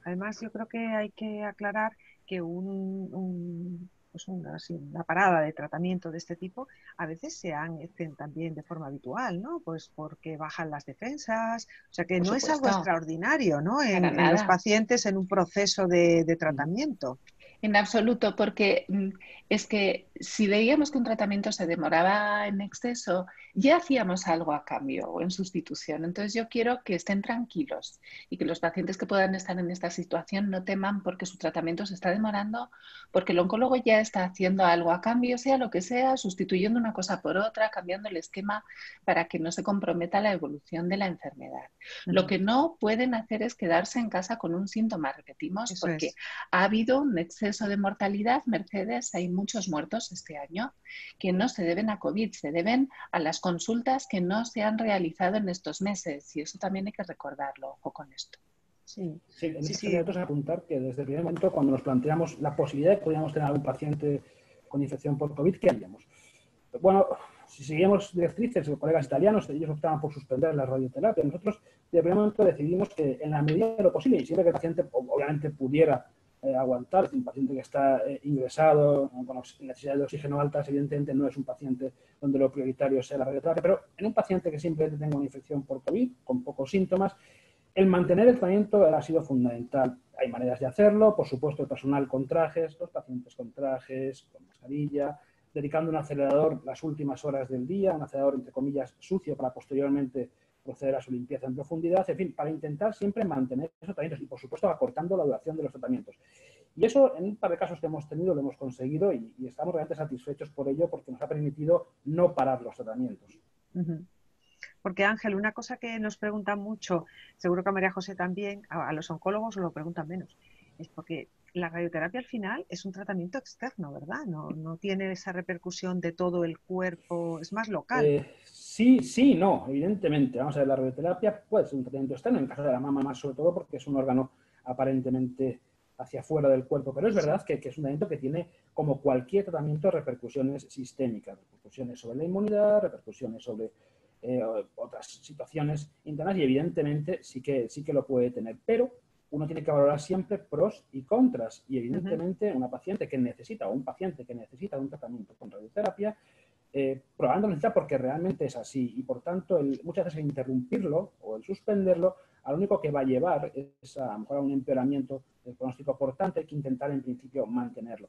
Speaker 1: Además, yo creo que hay que aclarar que un pues una, parada de tratamiento de este tipo, a veces se hacen también de forma habitual, ¿no? Pues porque bajan las defensas, o sea que no es algo extraordinario, ¿no? En, los pacientes en un proceso de, de tratamiento.
Speaker 2: En absoluto, porque mm, es que si veíamos que un tratamiento se demoraba en exceso, ya hacíamos algo a cambio o en sustitución. Entonces yo quiero que estén tranquilos y que los pacientes que puedan estar en esta situación no teman porque su tratamiento se está demorando, porque el oncólogo ya está haciendo algo a cambio, sea lo que sea, sustituyendo una cosa por otra, cambiando el esquema para que no se comprometa la evolución de la enfermedad. Lo que no pueden hacer es quedarse en casa con un síntoma, repetimos, porque ha habido un exceso de mortalidad, Mercedes, hay muchos muertos este año que no se deben a COVID, se deben a las consultas que no se han realizado en estos meses y eso también hay que recordarlo, ojo con esto.
Speaker 4: Sí, sí, en sí, este sí. apuntar que desde el primer momento, cuando nos planteamos la posibilidad de que podíamos tener algún paciente con infección por COVID, ¿qué haríamos? Bueno, si seguíamos directrices, los colegas italianos, ellos optaban por suspender la radioterapia. Nosotros, desde el primer momento, decidimos que en la medida de lo posible, y siempre que el paciente obviamente pudiera eh, aguantar. Un paciente que está eh, ingresado con necesidades de oxígeno altas, evidentemente no es un paciente donde lo prioritario sea la radioterapia, pero en un paciente que simplemente tenga una infección por COVID, con pocos síntomas, el mantener el tratamiento ha sido fundamental. Hay maneras de hacerlo, por supuesto, el personal con trajes, los pacientes con trajes, con mascarilla, dedicando un acelerador las últimas horas del día, un acelerador entre comillas sucio para posteriormente proceder a su limpieza en profundidad, en fin, para intentar siempre mantener esos tratamientos y, por supuesto, acortando la duración de los tratamientos. Y eso, en un par de casos que hemos tenido, lo hemos conseguido y, estamos realmente satisfechos por ello porque nos ha permitido no parar los tratamientos.
Speaker 1: Porque Ángel, una cosa que nos preguntan mucho, seguro que a María José también, a, los oncólogos lo preguntan menos, es porque la radioterapia al final es un tratamiento externo, ¿verdad? No, no tiene esa repercusión de todo el cuerpo, es más local. Eh,
Speaker 4: Sí, sí, no, evidentemente. Vamos a ver, la radioterapia puede ser un tratamiento externo, en caso de la mama más sobre todo porque es un órgano aparentemente hacia fuera del cuerpo. Pero es verdad que, es un tratamiento que tiene, como cualquier tratamiento, repercusiones sistémicas, repercusiones sobre la inmunidad, repercusiones sobre eh, otras situaciones internas y evidentemente sí que, sí que lo puede tener. Pero uno tiene que valorar siempre pros y contras. Y evidentemente una paciente que necesita o un paciente que necesita un tratamiento con radioterapia, eh, lo necesita porque realmente es así. Y por tanto, el, muchas veces el interrumpirlo o el suspenderlo, a lo único que va a llevar es a, mejor a un empeoramiento del pronóstico. Por tanto, hay que intentar en principio mantenerlo.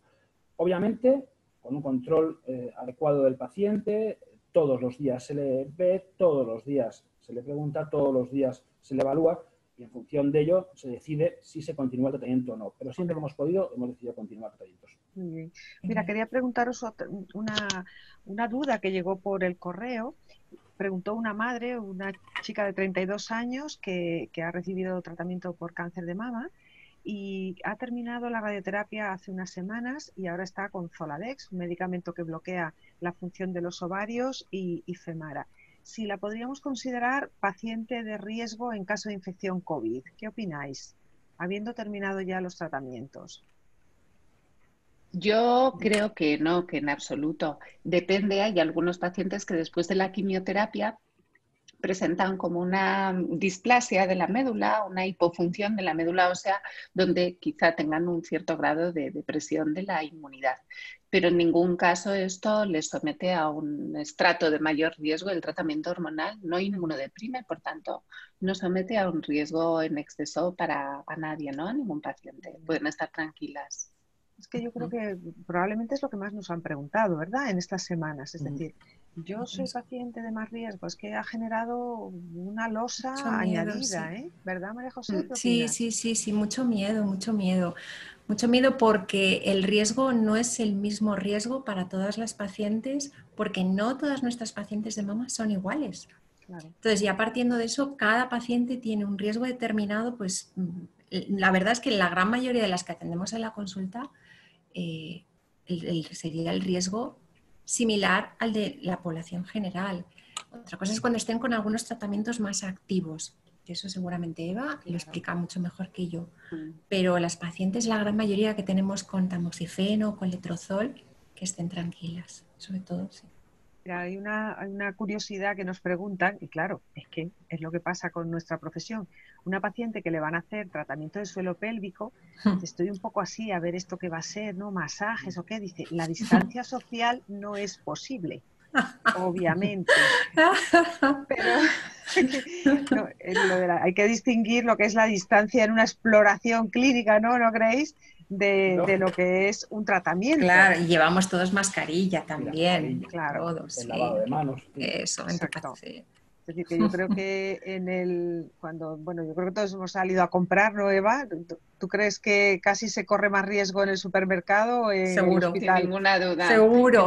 Speaker 4: Obviamente, con un control eh, adecuado del paciente, todos los días se le ve, todos los días se le pregunta, todos los días se le evalúa y en función de ello se decide si se continúa el tratamiento o no. Pero siempre que hemos podido, hemos decidido continuar tratamientos.
Speaker 1: Mira, quería preguntaros una, una duda que llegó por el correo. Preguntó una madre, una chica de 32 años que, que ha recibido tratamiento por cáncer de mama y ha terminado la radioterapia hace unas semanas y ahora está con Zoladex, un medicamento que bloquea la función de los ovarios y, y Femara si la podríamos considerar paciente de riesgo en caso de infección COVID. ¿Qué opináis? Habiendo terminado ya los tratamientos.
Speaker 2: Yo creo que no, que en absoluto. Depende, hay algunos pacientes que después de la quimioterapia presentan como una displasia de la médula, una hipofunción de la médula ósea, donde quizá tengan un cierto grado de depresión de la inmunidad. Pero en ningún caso esto les somete a un estrato de mayor riesgo. El tratamiento hormonal no inmunodeprime, por tanto, no somete a un riesgo en exceso para a nadie, ¿no? A ningún paciente. Pueden estar tranquilas.
Speaker 1: Es que yo creo que probablemente es lo que más nos han preguntado, ¿verdad? En estas semanas. Es decir, yo soy paciente de más riesgo, es que ha generado una losa añadida, ¿eh? ¿verdad, María José?
Speaker 3: Mm, sí, sí, sí, sí, mucho miedo, mucho miedo. Mucho miedo porque el riesgo no es el mismo riesgo para todas las pacientes, porque no todas nuestras pacientes de mama son iguales. Entonces, ya partiendo de eso, cada paciente tiene un riesgo determinado, pues mm, la verdad es que la gran mayoría de las que atendemos en la consulta eh, sería el riesgo similar al de la población general. Otra cosa es cuando estén con algunos tratamientos más activos, eso seguramente Eva lo explica mucho mejor que yo. Mm. Pero las pacientes, la gran mayoría que tenemos con tamoxifeno, con letrozol, que estén tranquilas, sobre todo, sí.
Speaker 1: Hay una, hay una curiosidad que nos preguntan, y claro, es que es lo que pasa con nuestra profesión. Una paciente que le van a hacer tratamiento de suelo pélvico, estoy un poco así a ver esto que va a ser, ¿no? Masajes o qué, dice, la [LAUGHS] distancia social no es posible, obviamente. [LAUGHS] Pero [LAUGHS] hay que distinguir lo que es la distancia en una exploración clínica, ¿no? ¿No creéis? De, lo que es un tratamiento.
Speaker 3: Claro, y llevamos todos mascarilla también.
Speaker 1: claro.
Speaker 4: Todos, el lavado de manos.
Speaker 3: Eso, Exacto. Sí.
Speaker 1: Es decir, que yo creo que en el, cuando, bueno, yo creo que todos hemos salido a comprar, ¿no, Eva? ¿Tú, crees que casi se corre más riesgo en el supermercado o en
Speaker 3: Seguro,
Speaker 1: el hospital?
Speaker 2: Sin ninguna duda.
Speaker 3: Seguro.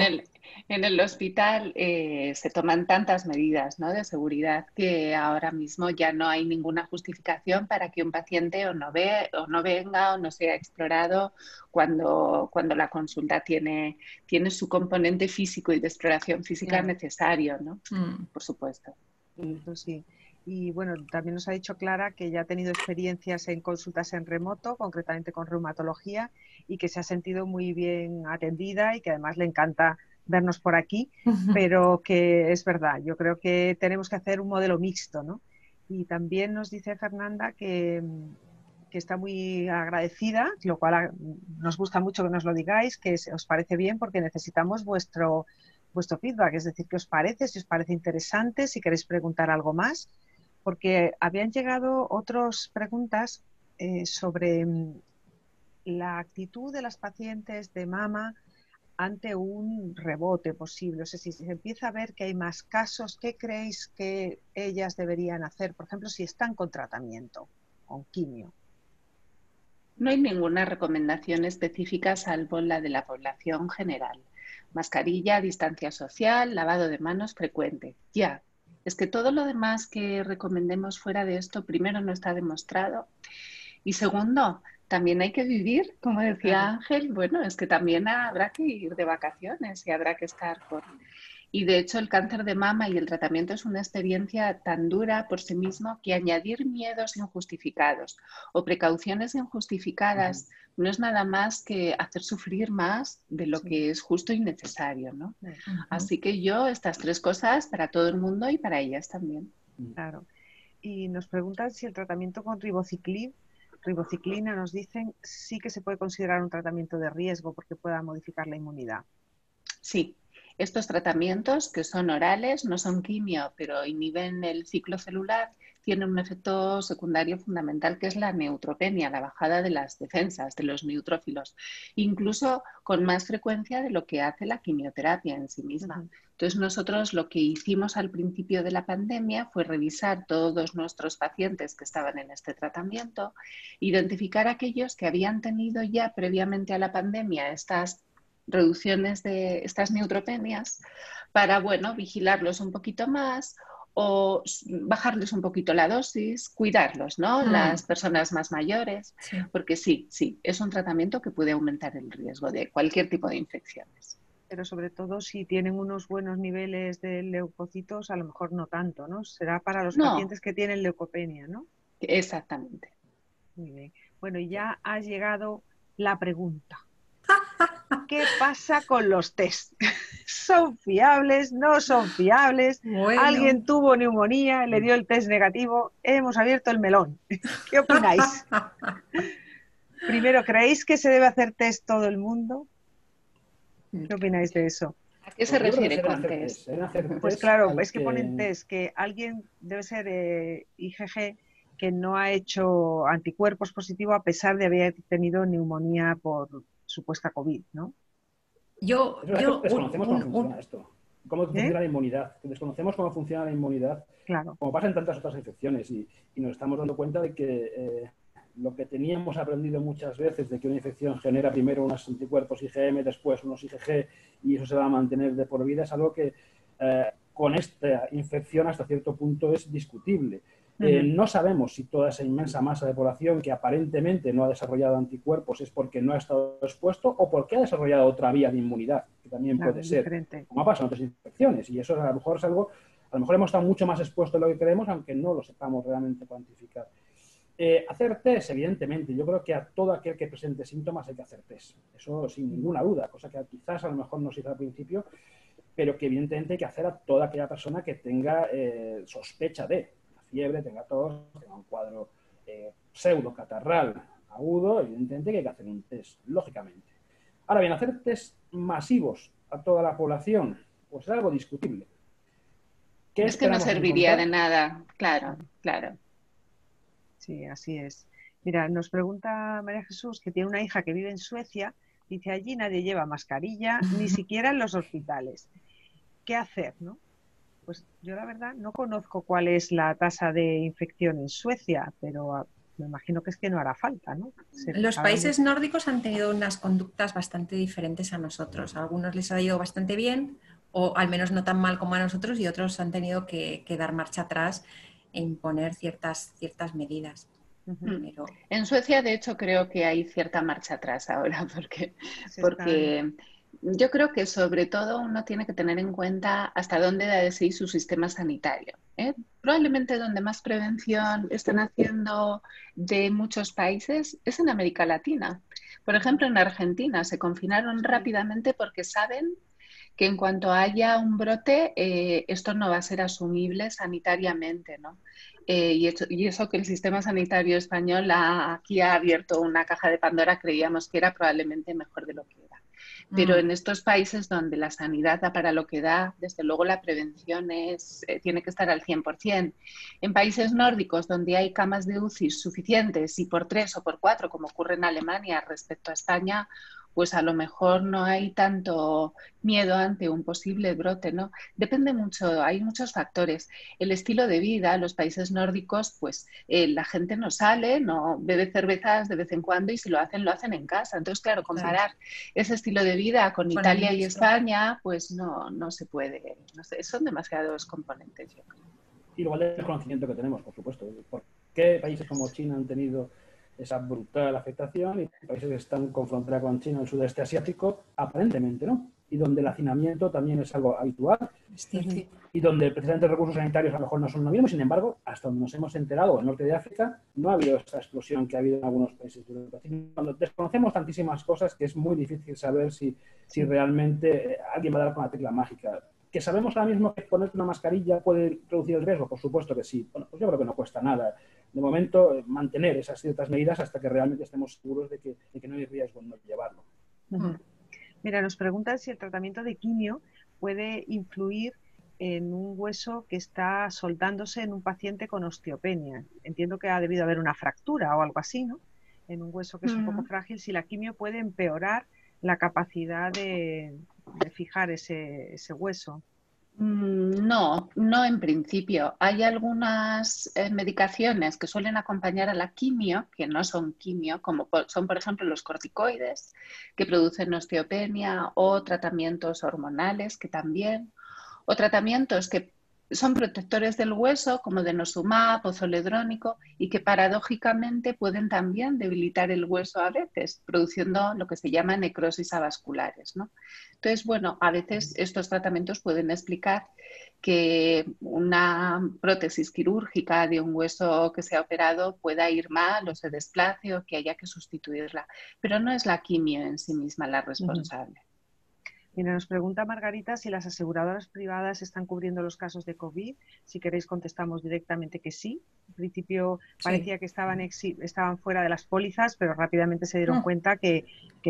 Speaker 2: En el, hospital eh, se toman tantas medidas ¿no? de seguridad que ahora mismo ya no hay ninguna justificación para que un paciente o no, ve, o no venga o no sea explorado cuando, cuando la consulta tiene, tiene su componente físico y de exploración física necesario, ¿no? Mm. Por supuesto.
Speaker 1: Eso sí. Y bueno, también nos ha dicho Clara que ya ha tenido experiencias en consultas en remoto, concretamente con reumatología, y que se ha sentido muy bien atendida y que además le encanta vernos por aquí, pero que es verdad, yo creo que tenemos que hacer un modelo mixto, ¿no? Y también nos dice Fernanda que, que está muy agradecida, lo cual nos gusta mucho que nos lo digáis, que os parece bien porque necesitamos vuestro vuestro feedback, es decir, qué os parece, si os parece interesante, si queréis preguntar algo más, porque habían llegado otras preguntas eh, sobre mm, la actitud de las pacientes de mama ante un rebote posible. O sea, si se empieza a ver que hay más casos, ¿qué creéis que ellas deberían hacer? Por ejemplo, si están con tratamiento, con quimio.
Speaker 2: No hay ninguna recomendación específica salvo la de la población general mascarilla, distancia social, lavado de manos frecuente. Ya, es que todo lo demás que recomendemos fuera de esto, primero, no está demostrado. Y segundo, también hay que vivir, como decía Ángel, bueno, es que también habrá que ir de vacaciones y habrá que estar con... Y de hecho el cáncer de mama y el tratamiento es una experiencia tan dura por sí mismo que añadir miedos injustificados o precauciones injustificadas no es nada más que hacer sufrir más de lo que es justo y necesario. ¿no? Así que yo estas tres cosas para todo el mundo y para ellas también.
Speaker 1: Claro. Y nos preguntan si el tratamiento con ribociclib ribociclina nos dicen sí que se puede considerar un tratamiento de riesgo porque pueda modificar la inmunidad.
Speaker 2: Sí, estos tratamientos que son orales, no son quimio, pero inhiben el ciclo celular, tienen un efecto secundario fundamental que es la neutropenia, la bajada de las defensas de los neutrófilos, incluso con más frecuencia de lo que hace la quimioterapia en sí misma. Entonces nosotros lo que hicimos al principio de la pandemia fue revisar todos nuestros pacientes que estaban en este tratamiento, identificar aquellos que habían tenido ya previamente a la pandemia estas reducciones de estas neutropenias para, bueno, vigilarlos un poquito más o bajarles un poquito la dosis, cuidarlos, ¿no? Mm. Las personas más mayores, porque sí, sí, es un tratamiento que puede aumentar el riesgo de cualquier tipo de infecciones.
Speaker 1: Pero sobre todo si tienen unos buenos niveles de leucocitos, a lo mejor no tanto, ¿no? Será para los pacientes que tienen leucopenia, ¿no?
Speaker 2: Exactamente.
Speaker 1: Muy bien. Bueno, y ya ha llegado la pregunta. ¿Qué pasa con los test? [LAUGHS] ¿Son fiables? ¿No son fiables? Alguien tuvo neumonía, le dio el test negativo, hemos abierto el melón. [LAUGHS] ¿Qué opináis? [LAUGHS] Primero, ¿creéis que se debe hacer test todo el mundo? ¿Qué opináis de eso?
Speaker 2: ¿A qué se refiere con test?
Speaker 1: Pues claro, es que ponen test, que alguien debe ser eh, IgG que no ha hecho anticuerpos positivos a pesar de haber tenido neumonía por, supuesta COVID, ¿no?
Speaker 3: Yo,
Speaker 4: desconocemos cómo funciona esto. Cómo funciona la inmunidad. Desconocemos cómo funciona la inmunidad.
Speaker 1: Claro.
Speaker 4: Como pasa en tantas otras infecciones. Y, nos estamos dando cuenta de que eh, lo que teníamos aprendido muchas veces de que una infección genera primero unos anticuerpos IgM, después unos IgG, y eso se va a mantener de por vida, es algo que eh, con esta infección hasta cierto punto es discutible. Eh, no sabemos si toda esa inmensa masa de población que aparentemente no ha desarrollado anticuerpos es porque no ha estado expuesto o porque ha desarrollado otra vía de inmunidad, que también puede ser, como ha pasado en otras infecciones. Y eso a lo mejor es algo, a lo mejor hemos estado mucho más expuestos de lo que creemos, aunque no lo sepamos realmente cuantificar. Eh, hacer test, evidentemente, yo creo que a todo aquel que presente síntomas hay que hacer test, eso sin ninguna duda, cosa que quizás a lo mejor no se hizo al principio, pero que evidentemente hay que hacer a toda aquella persona que tenga eh, sospecha de fiebre, tenga tos, tenga un cuadro eh, pseudo catarral agudo, evidentemente que hay que hacer un test, lógicamente. Ahora bien, hacer test masivos a toda la población, pues es algo discutible.
Speaker 2: es que no serviría de nada, claro, claro.
Speaker 1: Sí, así es. Mira, nos pregunta María Jesús, que tiene una hija que vive en Suecia, dice allí nadie lleva mascarilla, ni [LAUGHS] siquiera en los hospitales. ¿Qué hacer, no? Pues yo la verdad no conozco cuál es la tasa de infección en Suecia, pero ah, me imagino que es que no hará falta, ¿no?
Speaker 3: Los países nórdicos han tenido unas conductas bastante diferentes a nosotros. A algunos les ha ido bastante bien, o al menos no tan mal como a nosotros, y otros han tenido que, dar marcha atrás e imponer ciertas, ciertas medidas.
Speaker 2: En Suecia, de hecho, creo que hay cierta marcha atrás ahora, [LAUGHS] porque, porque yo creo que sobre todo uno tiene que tener en cuenta hasta dónde da de sí su sistema sanitario. ¿eh? Probablemente donde más prevención están haciendo de muchos países es en América Latina. Por ejemplo, en Argentina se confinaron rápidamente porque saben que en cuanto haya un brote, eh, esto no va a ser asumible sanitariamente, ¿no? Eh, y, y, eso que el sistema sanitario español aquí ha abierto una caja de Pandora, creíamos que era probablemente mejor de lo que. Pero mm. en estos países donde la sanidad da para lo que da, desde luego la prevención es, eh, tiene que estar al 100%. En países nórdicos donde hay camas de UCI suficientes y por tres o por cuatro, como ocurre en Alemania respecto a España, pues a lo mejor no hay tanto miedo ante un posible brote, ¿no? Depende mucho, hay muchos factores. El estilo de vida, los países nórdicos, pues eh, la gente no sale, no bebe cervezas de vez en cuando y si lo hacen, lo hacen en casa. Entonces, claro, comparar ese estilo de vida con, Italia y España, pues no, no se puede, no sé, son demasiados componentes, yo creo.
Speaker 4: Y luego el conocimiento que tenemos, por supuesto. ¿Por qué países como China han tenido esa brutal afectación y países que están con frontera con China, el sudeste asiático, aparentemente no. y donde el hacinamiento también es algo habitual y donde precisamente recursos sanitarios a lo mejor no son lo mismo. Sin embargo, hasta donde nos hemos enterado, en el norte de África, no ha habido esta explosión que ha habido en algunos países de Europa. Cuando desconocemos tantísimas cosas que es muy difícil saber si, si realmente alguien va a dar con la tecla mágica. ¿Que sabemos ahora mismo que ponerte una mascarilla puede reducir el riesgo? Por supuesto que sí. Bueno, pues yo creo que no cuesta nada. De momento, eh, mantener esas ciertas medidas hasta que realmente estemos seguros de que, de que no hay riesgo en no llevarlo.
Speaker 1: Mira, nos preguntan si el tratamiento de quimio puede influir en un hueso que está soldándose en un paciente con osteopenia. Entiendo que ha debido haber una fractura o algo así, ¿no? En un hueso que es un poco frágil, si la quimio puede empeorar la capacidad de, fijar ese hueso.
Speaker 2: Mm, no, no en principio. Hay algunas eh, medicaciones que suelen acompañar a la quimio, que no son quimio, como son por ejemplo los corticoides, que producen osteopenia, o tratamientos hormonales, que también, o tratamientos que son protectores del hueso, como denosumab o zoledrónico, y que paradójicamente pueden también debilitar el hueso a veces, produciendo lo que se llama necrosis avasculares. ¿no? Entonces, bueno, a veces estos tratamientos pueden explicar que una prótesis quirúrgica de un hueso que se ha operado pueda ir mal o se desplace o que haya que sustituirla, pero no es la quimio en sí misma la responsable.
Speaker 1: Mira, nos pregunta Margarita si las aseguradoras privadas están cubriendo los casos de COVID. Si queréis, contestamos directamente que sí. En principio parecía que estaban, estaban fuera de las pólizas, pero rápidamente se dieron ah. cuenta que,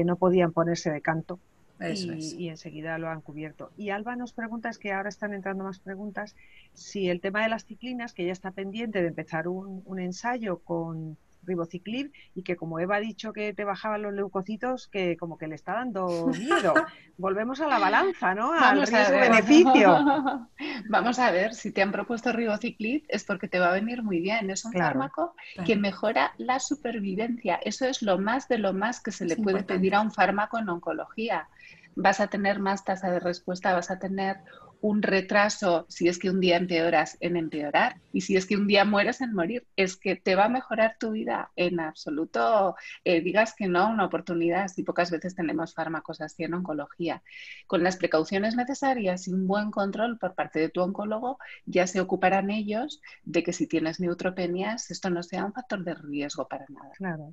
Speaker 1: no podían ponerse de canto. y, enseguida lo han cubierto. Y Alba nos pregunta, es que ahora están entrando más preguntas, si el tema de las ciclinas, que ya está pendiente de empezar un ensayo con ribociclib y que como Eva ha dicho que te bajaban los leucocitos, que como que le está dando [LAUGHS] miedo. Volvemos a la balanza, ¿no? Al riesgo-beneficio. [LAUGHS]
Speaker 2: Vamos a ver, si te han propuesto ribociclib es porque te va a venir muy bien. Es un fármaco que mejora la supervivencia. Eso es lo más de lo más que se le puede pedir a un fármaco en oncología vas a tener más tasa de respuesta, vas a tener un retraso si es que un día empeoras en empeorar y si es que un día mueres en morir. Es que te va a mejorar tu vida en absoluto. Eh, digas que no, una oportunidad, si pocas veces tenemos fármacos así en oncología. Con las precauciones necesarias y un buen control por parte de tu oncólogo, ya se ocuparán ellos de que si tienes neutropenias, esto no sea un factor de riesgo para nada.
Speaker 1: Claro.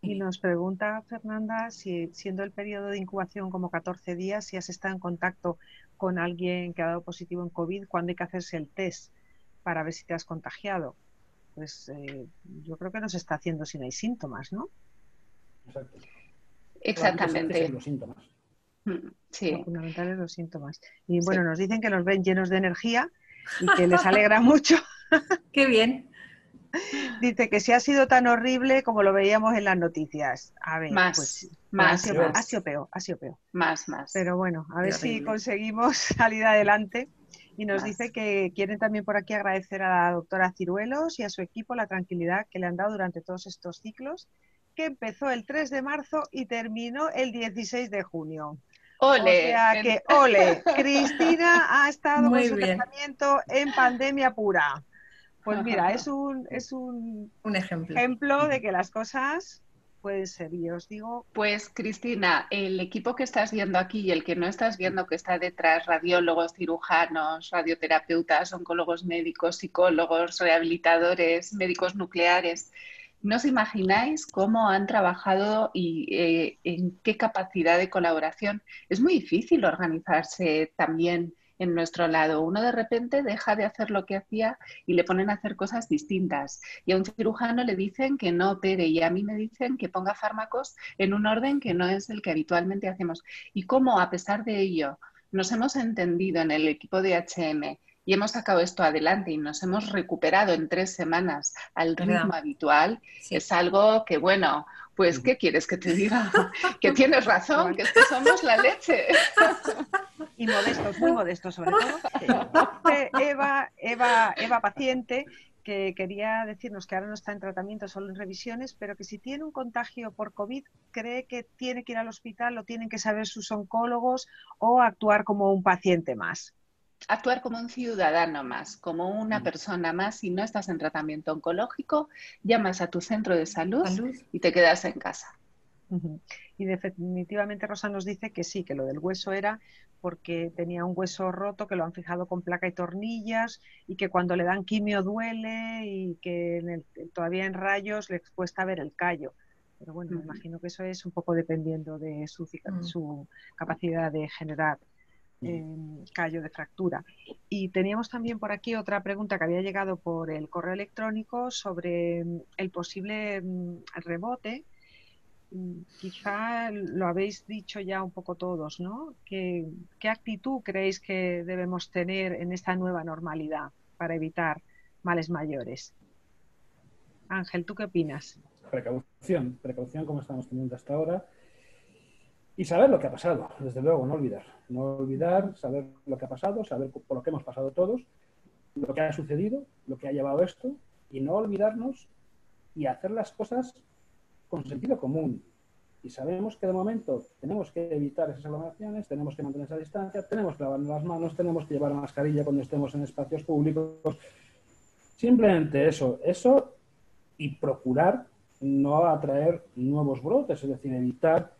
Speaker 1: Y nos pregunta Fernanda si, siendo el periodo de incubación como 14 días, si has estado en contacto con alguien que ha dado positivo en COVID, ¿cuándo hay que hacerse el test para ver si te has contagiado? Pues eh, yo creo que no se está haciendo si no hay síntomas, ¿no?
Speaker 2: Exacto. Exactamente.
Speaker 4: Los síntomas.
Speaker 1: Mm, sí. fundamentales los síntomas. Y bueno, nos dicen que los ven llenos de energía y que [LAUGHS] les alegra mucho.
Speaker 3: Qué bien.
Speaker 1: Dice que si ha sido tan horrible como lo veíamos en las noticias. A ver,
Speaker 2: más,
Speaker 1: pues,
Speaker 2: más,
Speaker 1: ha, sido, peor, ha sido peor.
Speaker 2: Más, más.
Speaker 1: Pero bueno, a ver si conseguimos [LAUGHS] salir adelante. Y nos dice que quieren también por aquí agradecer a la doctora Ciruelos y a su equipo la tranquilidad que le han dado durante todos estos ciclos, que empezó el 3 de marzo y terminó el 16 de junio.
Speaker 2: Ole.
Speaker 1: O sea que, ole, [LAUGHS] Cristina ha estado con su tratamiento en pandemia pura. Pues mira, es un, es un, ejemplo. de que las cosas pueden ser. Y os digo.
Speaker 2: Pues Cristina, el equipo que estás viendo aquí y el que no estás viendo que está detrás, radiólogos, cirujanos, radioterapeutas, oncólogos médicos, psicólogos, rehabilitadores, médicos nucleares, no os imagináis cómo han trabajado y eh, en qué capacidad de colaboración. Es muy difícil organizarse también en nuestro lado. Uno de repente deja de hacer lo que hacía y le ponen a hacer cosas distintas. Y a un cirujano le dicen que no opere y a mí me dicen que ponga fármacos en un orden que no es el que habitualmente hacemos. Y cómo, a pesar de ello, nos hemos entendido en el equipo de HM y hemos sacado esto adelante y nos hemos recuperado en tres semanas al ritmo habitual, es algo que, bueno, pues, ¿qué quieres que te diga? [LAUGHS] que tienes razón, que somos la leche. [LAUGHS]
Speaker 1: y modestos, muy modestos sobre todo. Eva, Eva, Eva paciente, que quería decirnos que ahora no está en tratamiento, solo en revisiones, pero que si tiene un contagio por COVID, cree que tiene que ir al hospital, lo tienen que saber sus oncólogos o actuar como un paciente más.
Speaker 2: Actuar como un ciudadano más, como una persona más. Si no estás en tratamiento oncológico, llamas a tu centro de salud. y te quedas en casa.
Speaker 1: Y definitivamente Rosa nos dice que sí, que lo del hueso era porque tenía un hueso roto que lo han fijado con placa y tornillas y que cuando le dan quimio duele y que todavía en rayos le cuesta ver el callo. Pero bueno, me imagino que eso es un poco dependiendo de su, su capacidad de generar eh, callo de fractura. Y teníamos también por aquí otra pregunta que había llegado por el correo electrónico sobre mm, el posible mm, rebote quizá lo habéis dicho ya un poco todos, ¿no? ¿Qué, actitud creéis que debemos tener en esta nueva normalidad para evitar males mayores? Ángel, ¿tú qué opinas?
Speaker 4: Precaución, precaución como estamos teniendo hasta ahora. Y saber lo que ha pasado, desde luego, no olvidar. No olvidar, saber lo que ha pasado, saber por lo que hemos pasado todos, lo que ha sucedido, lo que ha llevado esto, y no olvidarnos y hacer las cosas con sentido común. Y sabemos que de momento tenemos que evitar esas aglomeraciones, tenemos que mantener esa distancia, tenemos que lavarnos las manos, tenemos que llevar mascarilla cuando estemos en espacios públicos. Simplemente eso, eso y procurar no atraer nuevos brotes, es decir, evitar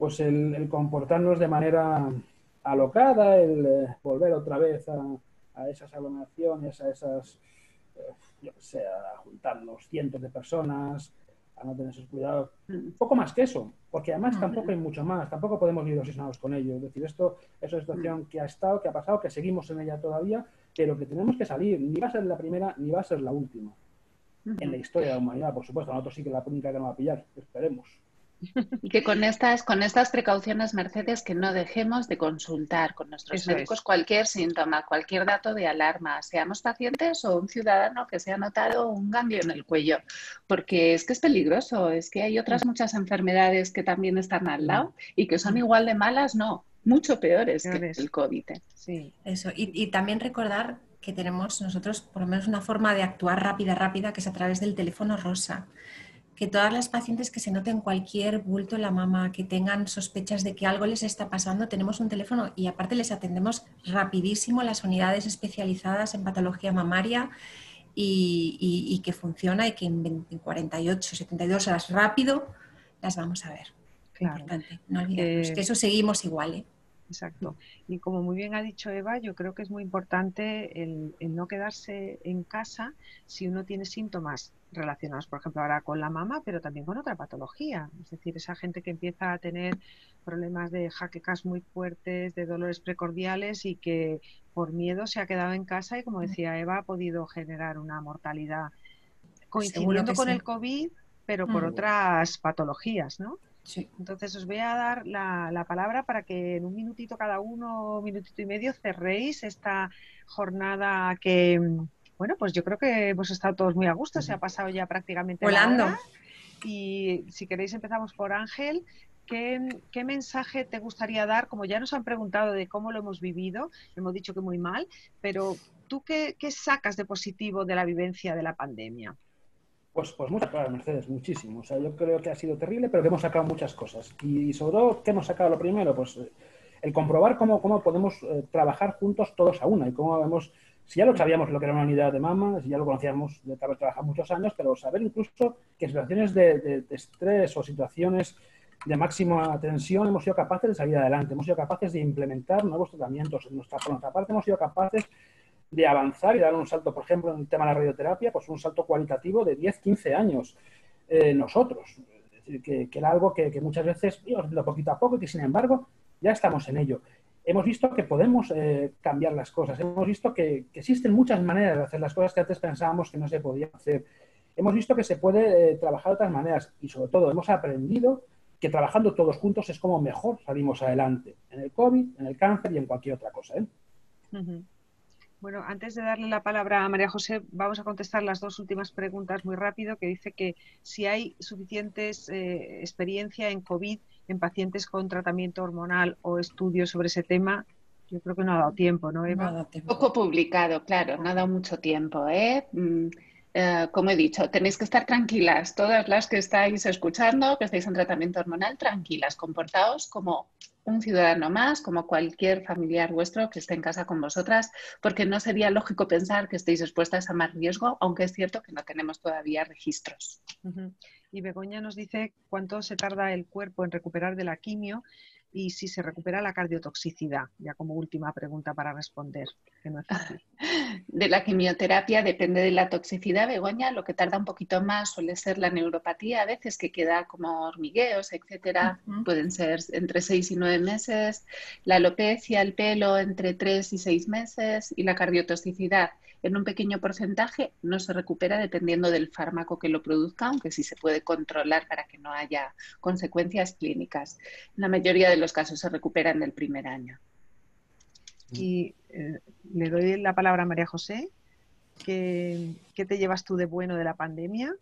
Speaker 4: pues el, comportarnos de manera alocada, el eh, volver otra vez a, esas aglomeraciones, a esas, eh, yo que sé, a juntarnos cientos de personas, a no tener esos cuidados. Un poco más que eso, porque además tampoco hay mucho más, tampoco podemos vivir obsesionados con ello. Es decir, esto es una situación que ha estado, que ha pasado, que seguimos en ella todavía, pero que tenemos que salir. Ni va a ser la primera, ni va a ser la última. En la historia de la humanidad, por supuesto. Nosotros sí que la única que nos va a pillar, esperemos.
Speaker 2: Y que con estas, con estas precauciones, Mercedes, que no dejemos de consultar con nuestros médicos cualquier síntoma, cualquier dato de alarma, seamos pacientes o un ciudadano que se ha notado un ganglio en el cuello, porque es que es peligroso, es que hay otras muchas enfermedades que también están al lado y que son igual de malas, no, mucho peores que el COVID. ¿eh?
Speaker 3: Sí. Eso, y, y también recordar que tenemos nosotros por lo menos una forma de actuar rápida, rápida, que es a través del teléfono rosa que todas las pacientes que se noten cualquier bulto en la mama, que tengan sospechas de que algo les está pasando, tenemos un teléfono y aparte les atendemos rapidísimo las unidades especializadas en patología mamaria y, que funciona y que en, 48, 72 horas rápido las vamos a ver. Claro. no olvidemos que eso seguimos igual. ¿eh?
Speaker 1: Exacto. Y como muy bien ha dicho Eva, yo creo que es muy importante el, no quedarse en casa si uno tiene síntomas relacionados, por ejemplo, ahora con la mama, pero también con otra patología. Es decir, esa gente que empieza a tener problemas de jaquecas muy fuertes, de dolores precordiales y que por miedo se ha quedado en casa y, como decía Eva, ha podido generar una mortalidad coincidiendo con el COVID, pero por mm. otras patologías, ¿no? Entonces os voy a dar la, palabra para que en un minutito cada uno, un minutito y medio, cerréis esta jornada que, bueno, pues yo creo que hemos estado todos muy a gusto, se ha pasado ya prácticamente
Speaker 3: volando.
Speaker 1: Y si queréis empezamos por Ángel. ¿Qué, ¿Qué, mensaje te gustaría dar? Como ya nos han preguntado de cómo lo hemos vivido, hemos dicho que muy mal, pero ¿tú qué, qué sacas de positivo de la vivencia de la pandemia?
Speaker 4: Pues, pues muchas cosas, Mercedes, muchísimo. O sea, yo creo que ha sido terrible, pero que hemos sacado muchas cosas. Y, sobre todo, ¿qué hemos sacado lo primero? Pues eh, el comprobar cómo, cómo podemos eh, trabajar juntos todos a una y cómo vemos, si ya lo sabíamos lo que era una unidad de mama, si ya lo conocíamos de haber trabajado muchos años, pero saber incluso que en situaciones de, estrés o situaciones de máxima tensión hemos sido capaces de salir adelante, hemos sido capaces de implementar nuevos tratamientos. En nuestra, por nuestra parte hemos sido capaces de avanzar y dar un salto, por ejemplo, en el tema de la radioterapia, pues un salto cualitativo de 10, 15 años eh, nosotros. Es decir, que, era algo que, muchas veces íbamos poquito a poco y que, sin embargo, ya estamos en ello. Hemos visto que podemos eh, cambiar las cosas, hemos visto que, existen muchas maneras de hacer las cosas que antes pensábamos que no se podían hacer. Hemos visto que se puede eh, trabajar de otras maneras y, sobre todo, hemos aprendido que trabajando todos juntos es como mejor salimos adelante en el COVID, en el cáncer y en cualquier otra cosa. ¿eh?
Speaker 1: Bueno, antes de darle la palabra a María José, vamos a contestar las dos últimas preguntas muy rápido, que dice que si hay suficientes eh, experiencia en COVID en pacientes con tratamiento hormonal o estudios sobre ese tema, yo creo que no ha dado tiempo, ¿no, Eva?
Speaker 2: Poco publicado, claro, no ha dado mucho tiempo, ¿eh? Mm, eh, como he dicho, tenéis que estar tranquilas, todas las que estáis escuchando, que estáis en tratamiento hormonal, tranquilas, comportaos como un ciudadano más, como cualquier familiar vuestro que esté en casa con vosotras, porque no sería lógico pensar que estéis expuestas a más riesgo, aunque es cierto que no tenemos todavía registros.
Speaker 1: Y Begoña nos dice cuánto se tarda el cuerpo en recuperar de la quimio y si se recupera la cardiotoxicidad, ya como última pregunta para responder, que no es fácil. [LAUGHS]
Speaker 2: De la quimioterapia depende de la toxicidad, Begoña, lo que tarda un poquito más suele ser la neuropatía, a veces que queda como hormigueos, etcétera, pueden ser entre seis y nueve meses, la alopecia, el pelo entre tres y seis meses y la cardiotoxicidad en un pequeño porcentaje no se recupera dependiendo del fármaco que lo produzca, aunque sí se puede controlar para que no haya consecuencias clínicas. la mayoría de los casos se recuperan en el primer año.
Speaker 1: Y eh, le doy la palabra a María José. ¿Qué, te llevas tú de bueno de la pandemia?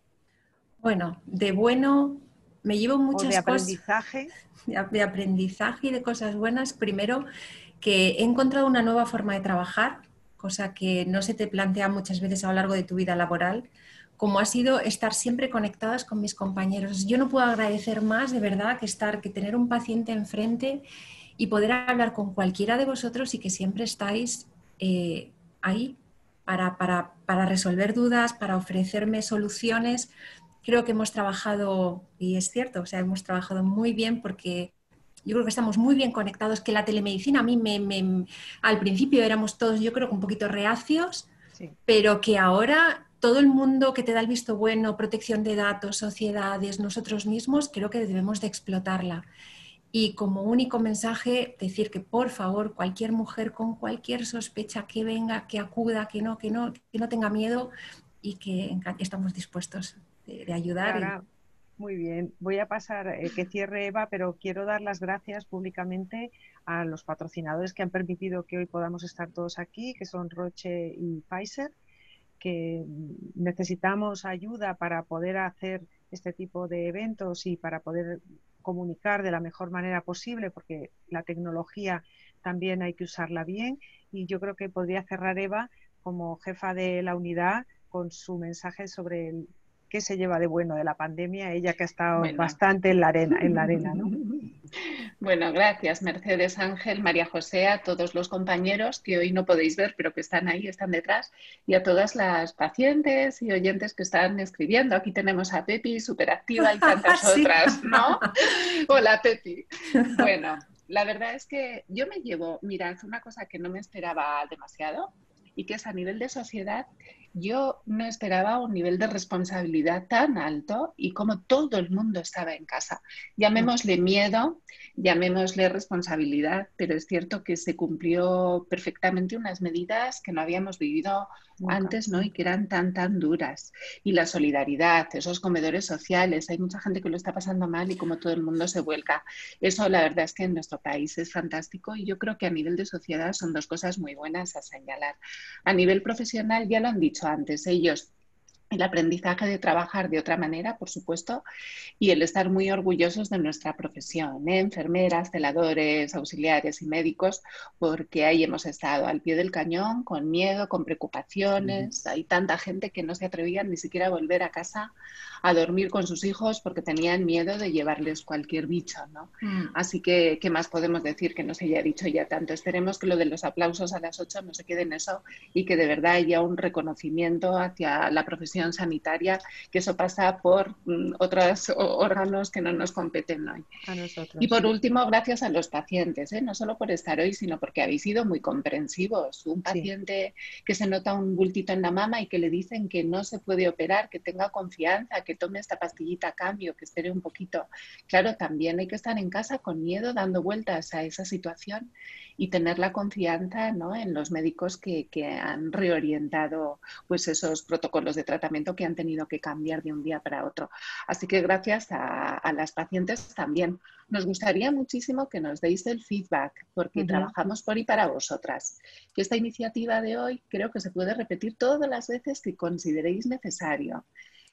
Speaker 3: Bueno, de bueno me llevo muchas
Speaker 1: de aprendizaje.
Speaker 3: Cosas, de aprendizaje y de cosas buenas. Primero, que he encontrado una nueva forma de trabajar cosa que no se te plantea muchas veces a lo largo de tu vida laboral, como ha sido estar siempre conectadas con mis compañeros. Yo no puedo agradecer más de verdad que estar, que tener un paciente enfrente y poder hablar con cualquiera de vosotros y que siempre estáis eh, ahí para, para, para resolver dudas, para ofrecerme soluciones. Creo que hemos trabajado, y es cierto, o sea, hemos trabajado muy bien porque yo creo que estamos muy bien conectados, que la telemedicina a mí me, al principio éramos todos, yo creo que un poquito reacios, pero que ahora todo el mundo que te da el visto bueno, protección de datos, sociedades, nosotros mismos, creo que debemos de explotarla. Y como único mensaje, decir que por favor, cualquier mujer con cualquier sospecha que venga, que acuda, que no, que no, que no tenga miedo y que estamos dispuestos de, ayudar.
Speaker 1: Muy bien, voy a pasar eh, que cierre Eva, pero quiero dar las gracias públicamente a los patrocinadores que han permitido que hoy podamos estar todos aquí, que son Roche y Pfizer, que necesitamos ayuda para poder hacer este tipo de eventos y para poder comunicar de la mejor manera posible, porque la tecnología también hay que usarla bien. Y yo creo que podría cerrar Eva como jefa de la unidad con su mensaje sobre el qué se lleva de bueno de la pandemia, ella que ha estado bastante en la arena, en la arena, ¿no? [LAUGHS]
Speaker 2: Bueno, gracias Mercedes Ángel, María José, a todos los compañeros que hoy no podéis ver, pero que están ahí, están detrás, y a todas las pacientes y oyentes que están escribiendo. Aquí tenemos a Pepi, súper activa, y tantas [LAUGHS] otras, ¿no? [LAUGHS] Hola Pepi. Bueno, la verdad es que yo me llevo, mira, es una cosa que no me esperaba demasiado y que es a nivel de sociedad yo no esperaba un nivel de responsabilidad tan alto y como todo el mundo estaba en casa. Llamémosle miedo, llamémosle responsabilidad, pero es cierto que se cumplió perfectamente unas medidas que no habíamos vivido antes, ¿no? Y que eran tan, tan duras. Y la solidaridad, esos comedores sociales, hay mucha gente que lo está pasando mal y como todo el mundo se vuelca. Eso la verdad es que en nuestro país es fantástico y yo creo que a nivel de sociedad son dos cosas muy buenas a señalar. A nivel profesional, ya lo han dicho antes, ellos el aprendizaje de trabajar de otra manera, por supuesto, y el estar muy orgullosos de nuestra profesión, ¿eh? enfermeras, celadores, auxiliares y médicos, porque ahí hemos estado al pie del cañón, con miedo, con preocupaciones. Hay tanta gente que no se atrevían ni siquiera a volver a casa a dormir con sus hijos porque tenían miedo de llevarles cualquier bicho, ¿no? Mm. Así que, ¿qué más podemos decir que no se haya dicho ya tanto? Esperemos que lo de los aplausos a las 8 no se quede en eso y que de verdad haya un reconocimiento hacia la profesión sanitaria, que eso pasa por mm, otros órganos que no nos competen hoy. y por último, gracias a los pacientes, ¿eh? no solo por estar hoy, sino porque habéis sido muy comprensivos. Un paciente que se nota un bultito en la mama y que le dicen que no se puede operar, que tenga confianza, que tome esta pastillita a cambio, que espere un poquito. Claro, también hay que estar en casa con miedo, dando vueltas a esa situación y tener la confianza en los médicos que, han reorientado pues, esos protocolos de tratamiento que han tenido que cambiar de un día para otro. Así que gracias a, las pacientes también. Nos gustaría muchísimo que nos deis el feedback porque trabajamos por y para vosotras. Que esta iniciativa de hoy creo que se puede repetir todas las veces que consideréis necesario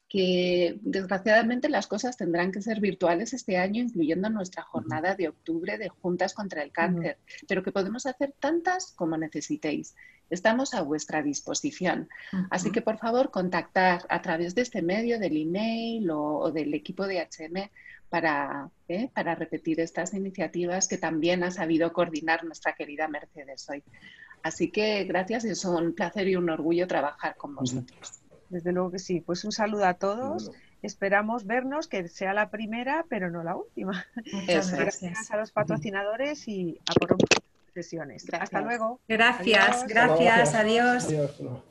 Speaker 2: que desgraciadamente las cosas tendrán que ser virtuales este año, incluyendo nuestra jornada de octubre de Juntas contra el Cáncer, pero que podemos hacer tantas como necesitéis. estamos a vuestra disposición. Así que por favor contactar a través de este medio, del email o, del equipo de HM para, ¿eh? para repetir estas iniciativas que también ha sabido coordinar nuestra querida Mercedes hoy. Así que gracias y es un placer y un orgullo trabajar con vosotros.
Speaker 1: Desde luego que sí. Pues un saludo a todos. Esperamos vernos, que sea la primera, pero no la última.
Speaker 3: Muchas gracias.
Speaker 1: a los patrocinadores y a por sesiones. Hasta luego.
Speaker 3: Gracias, gracias, adiós. adiós.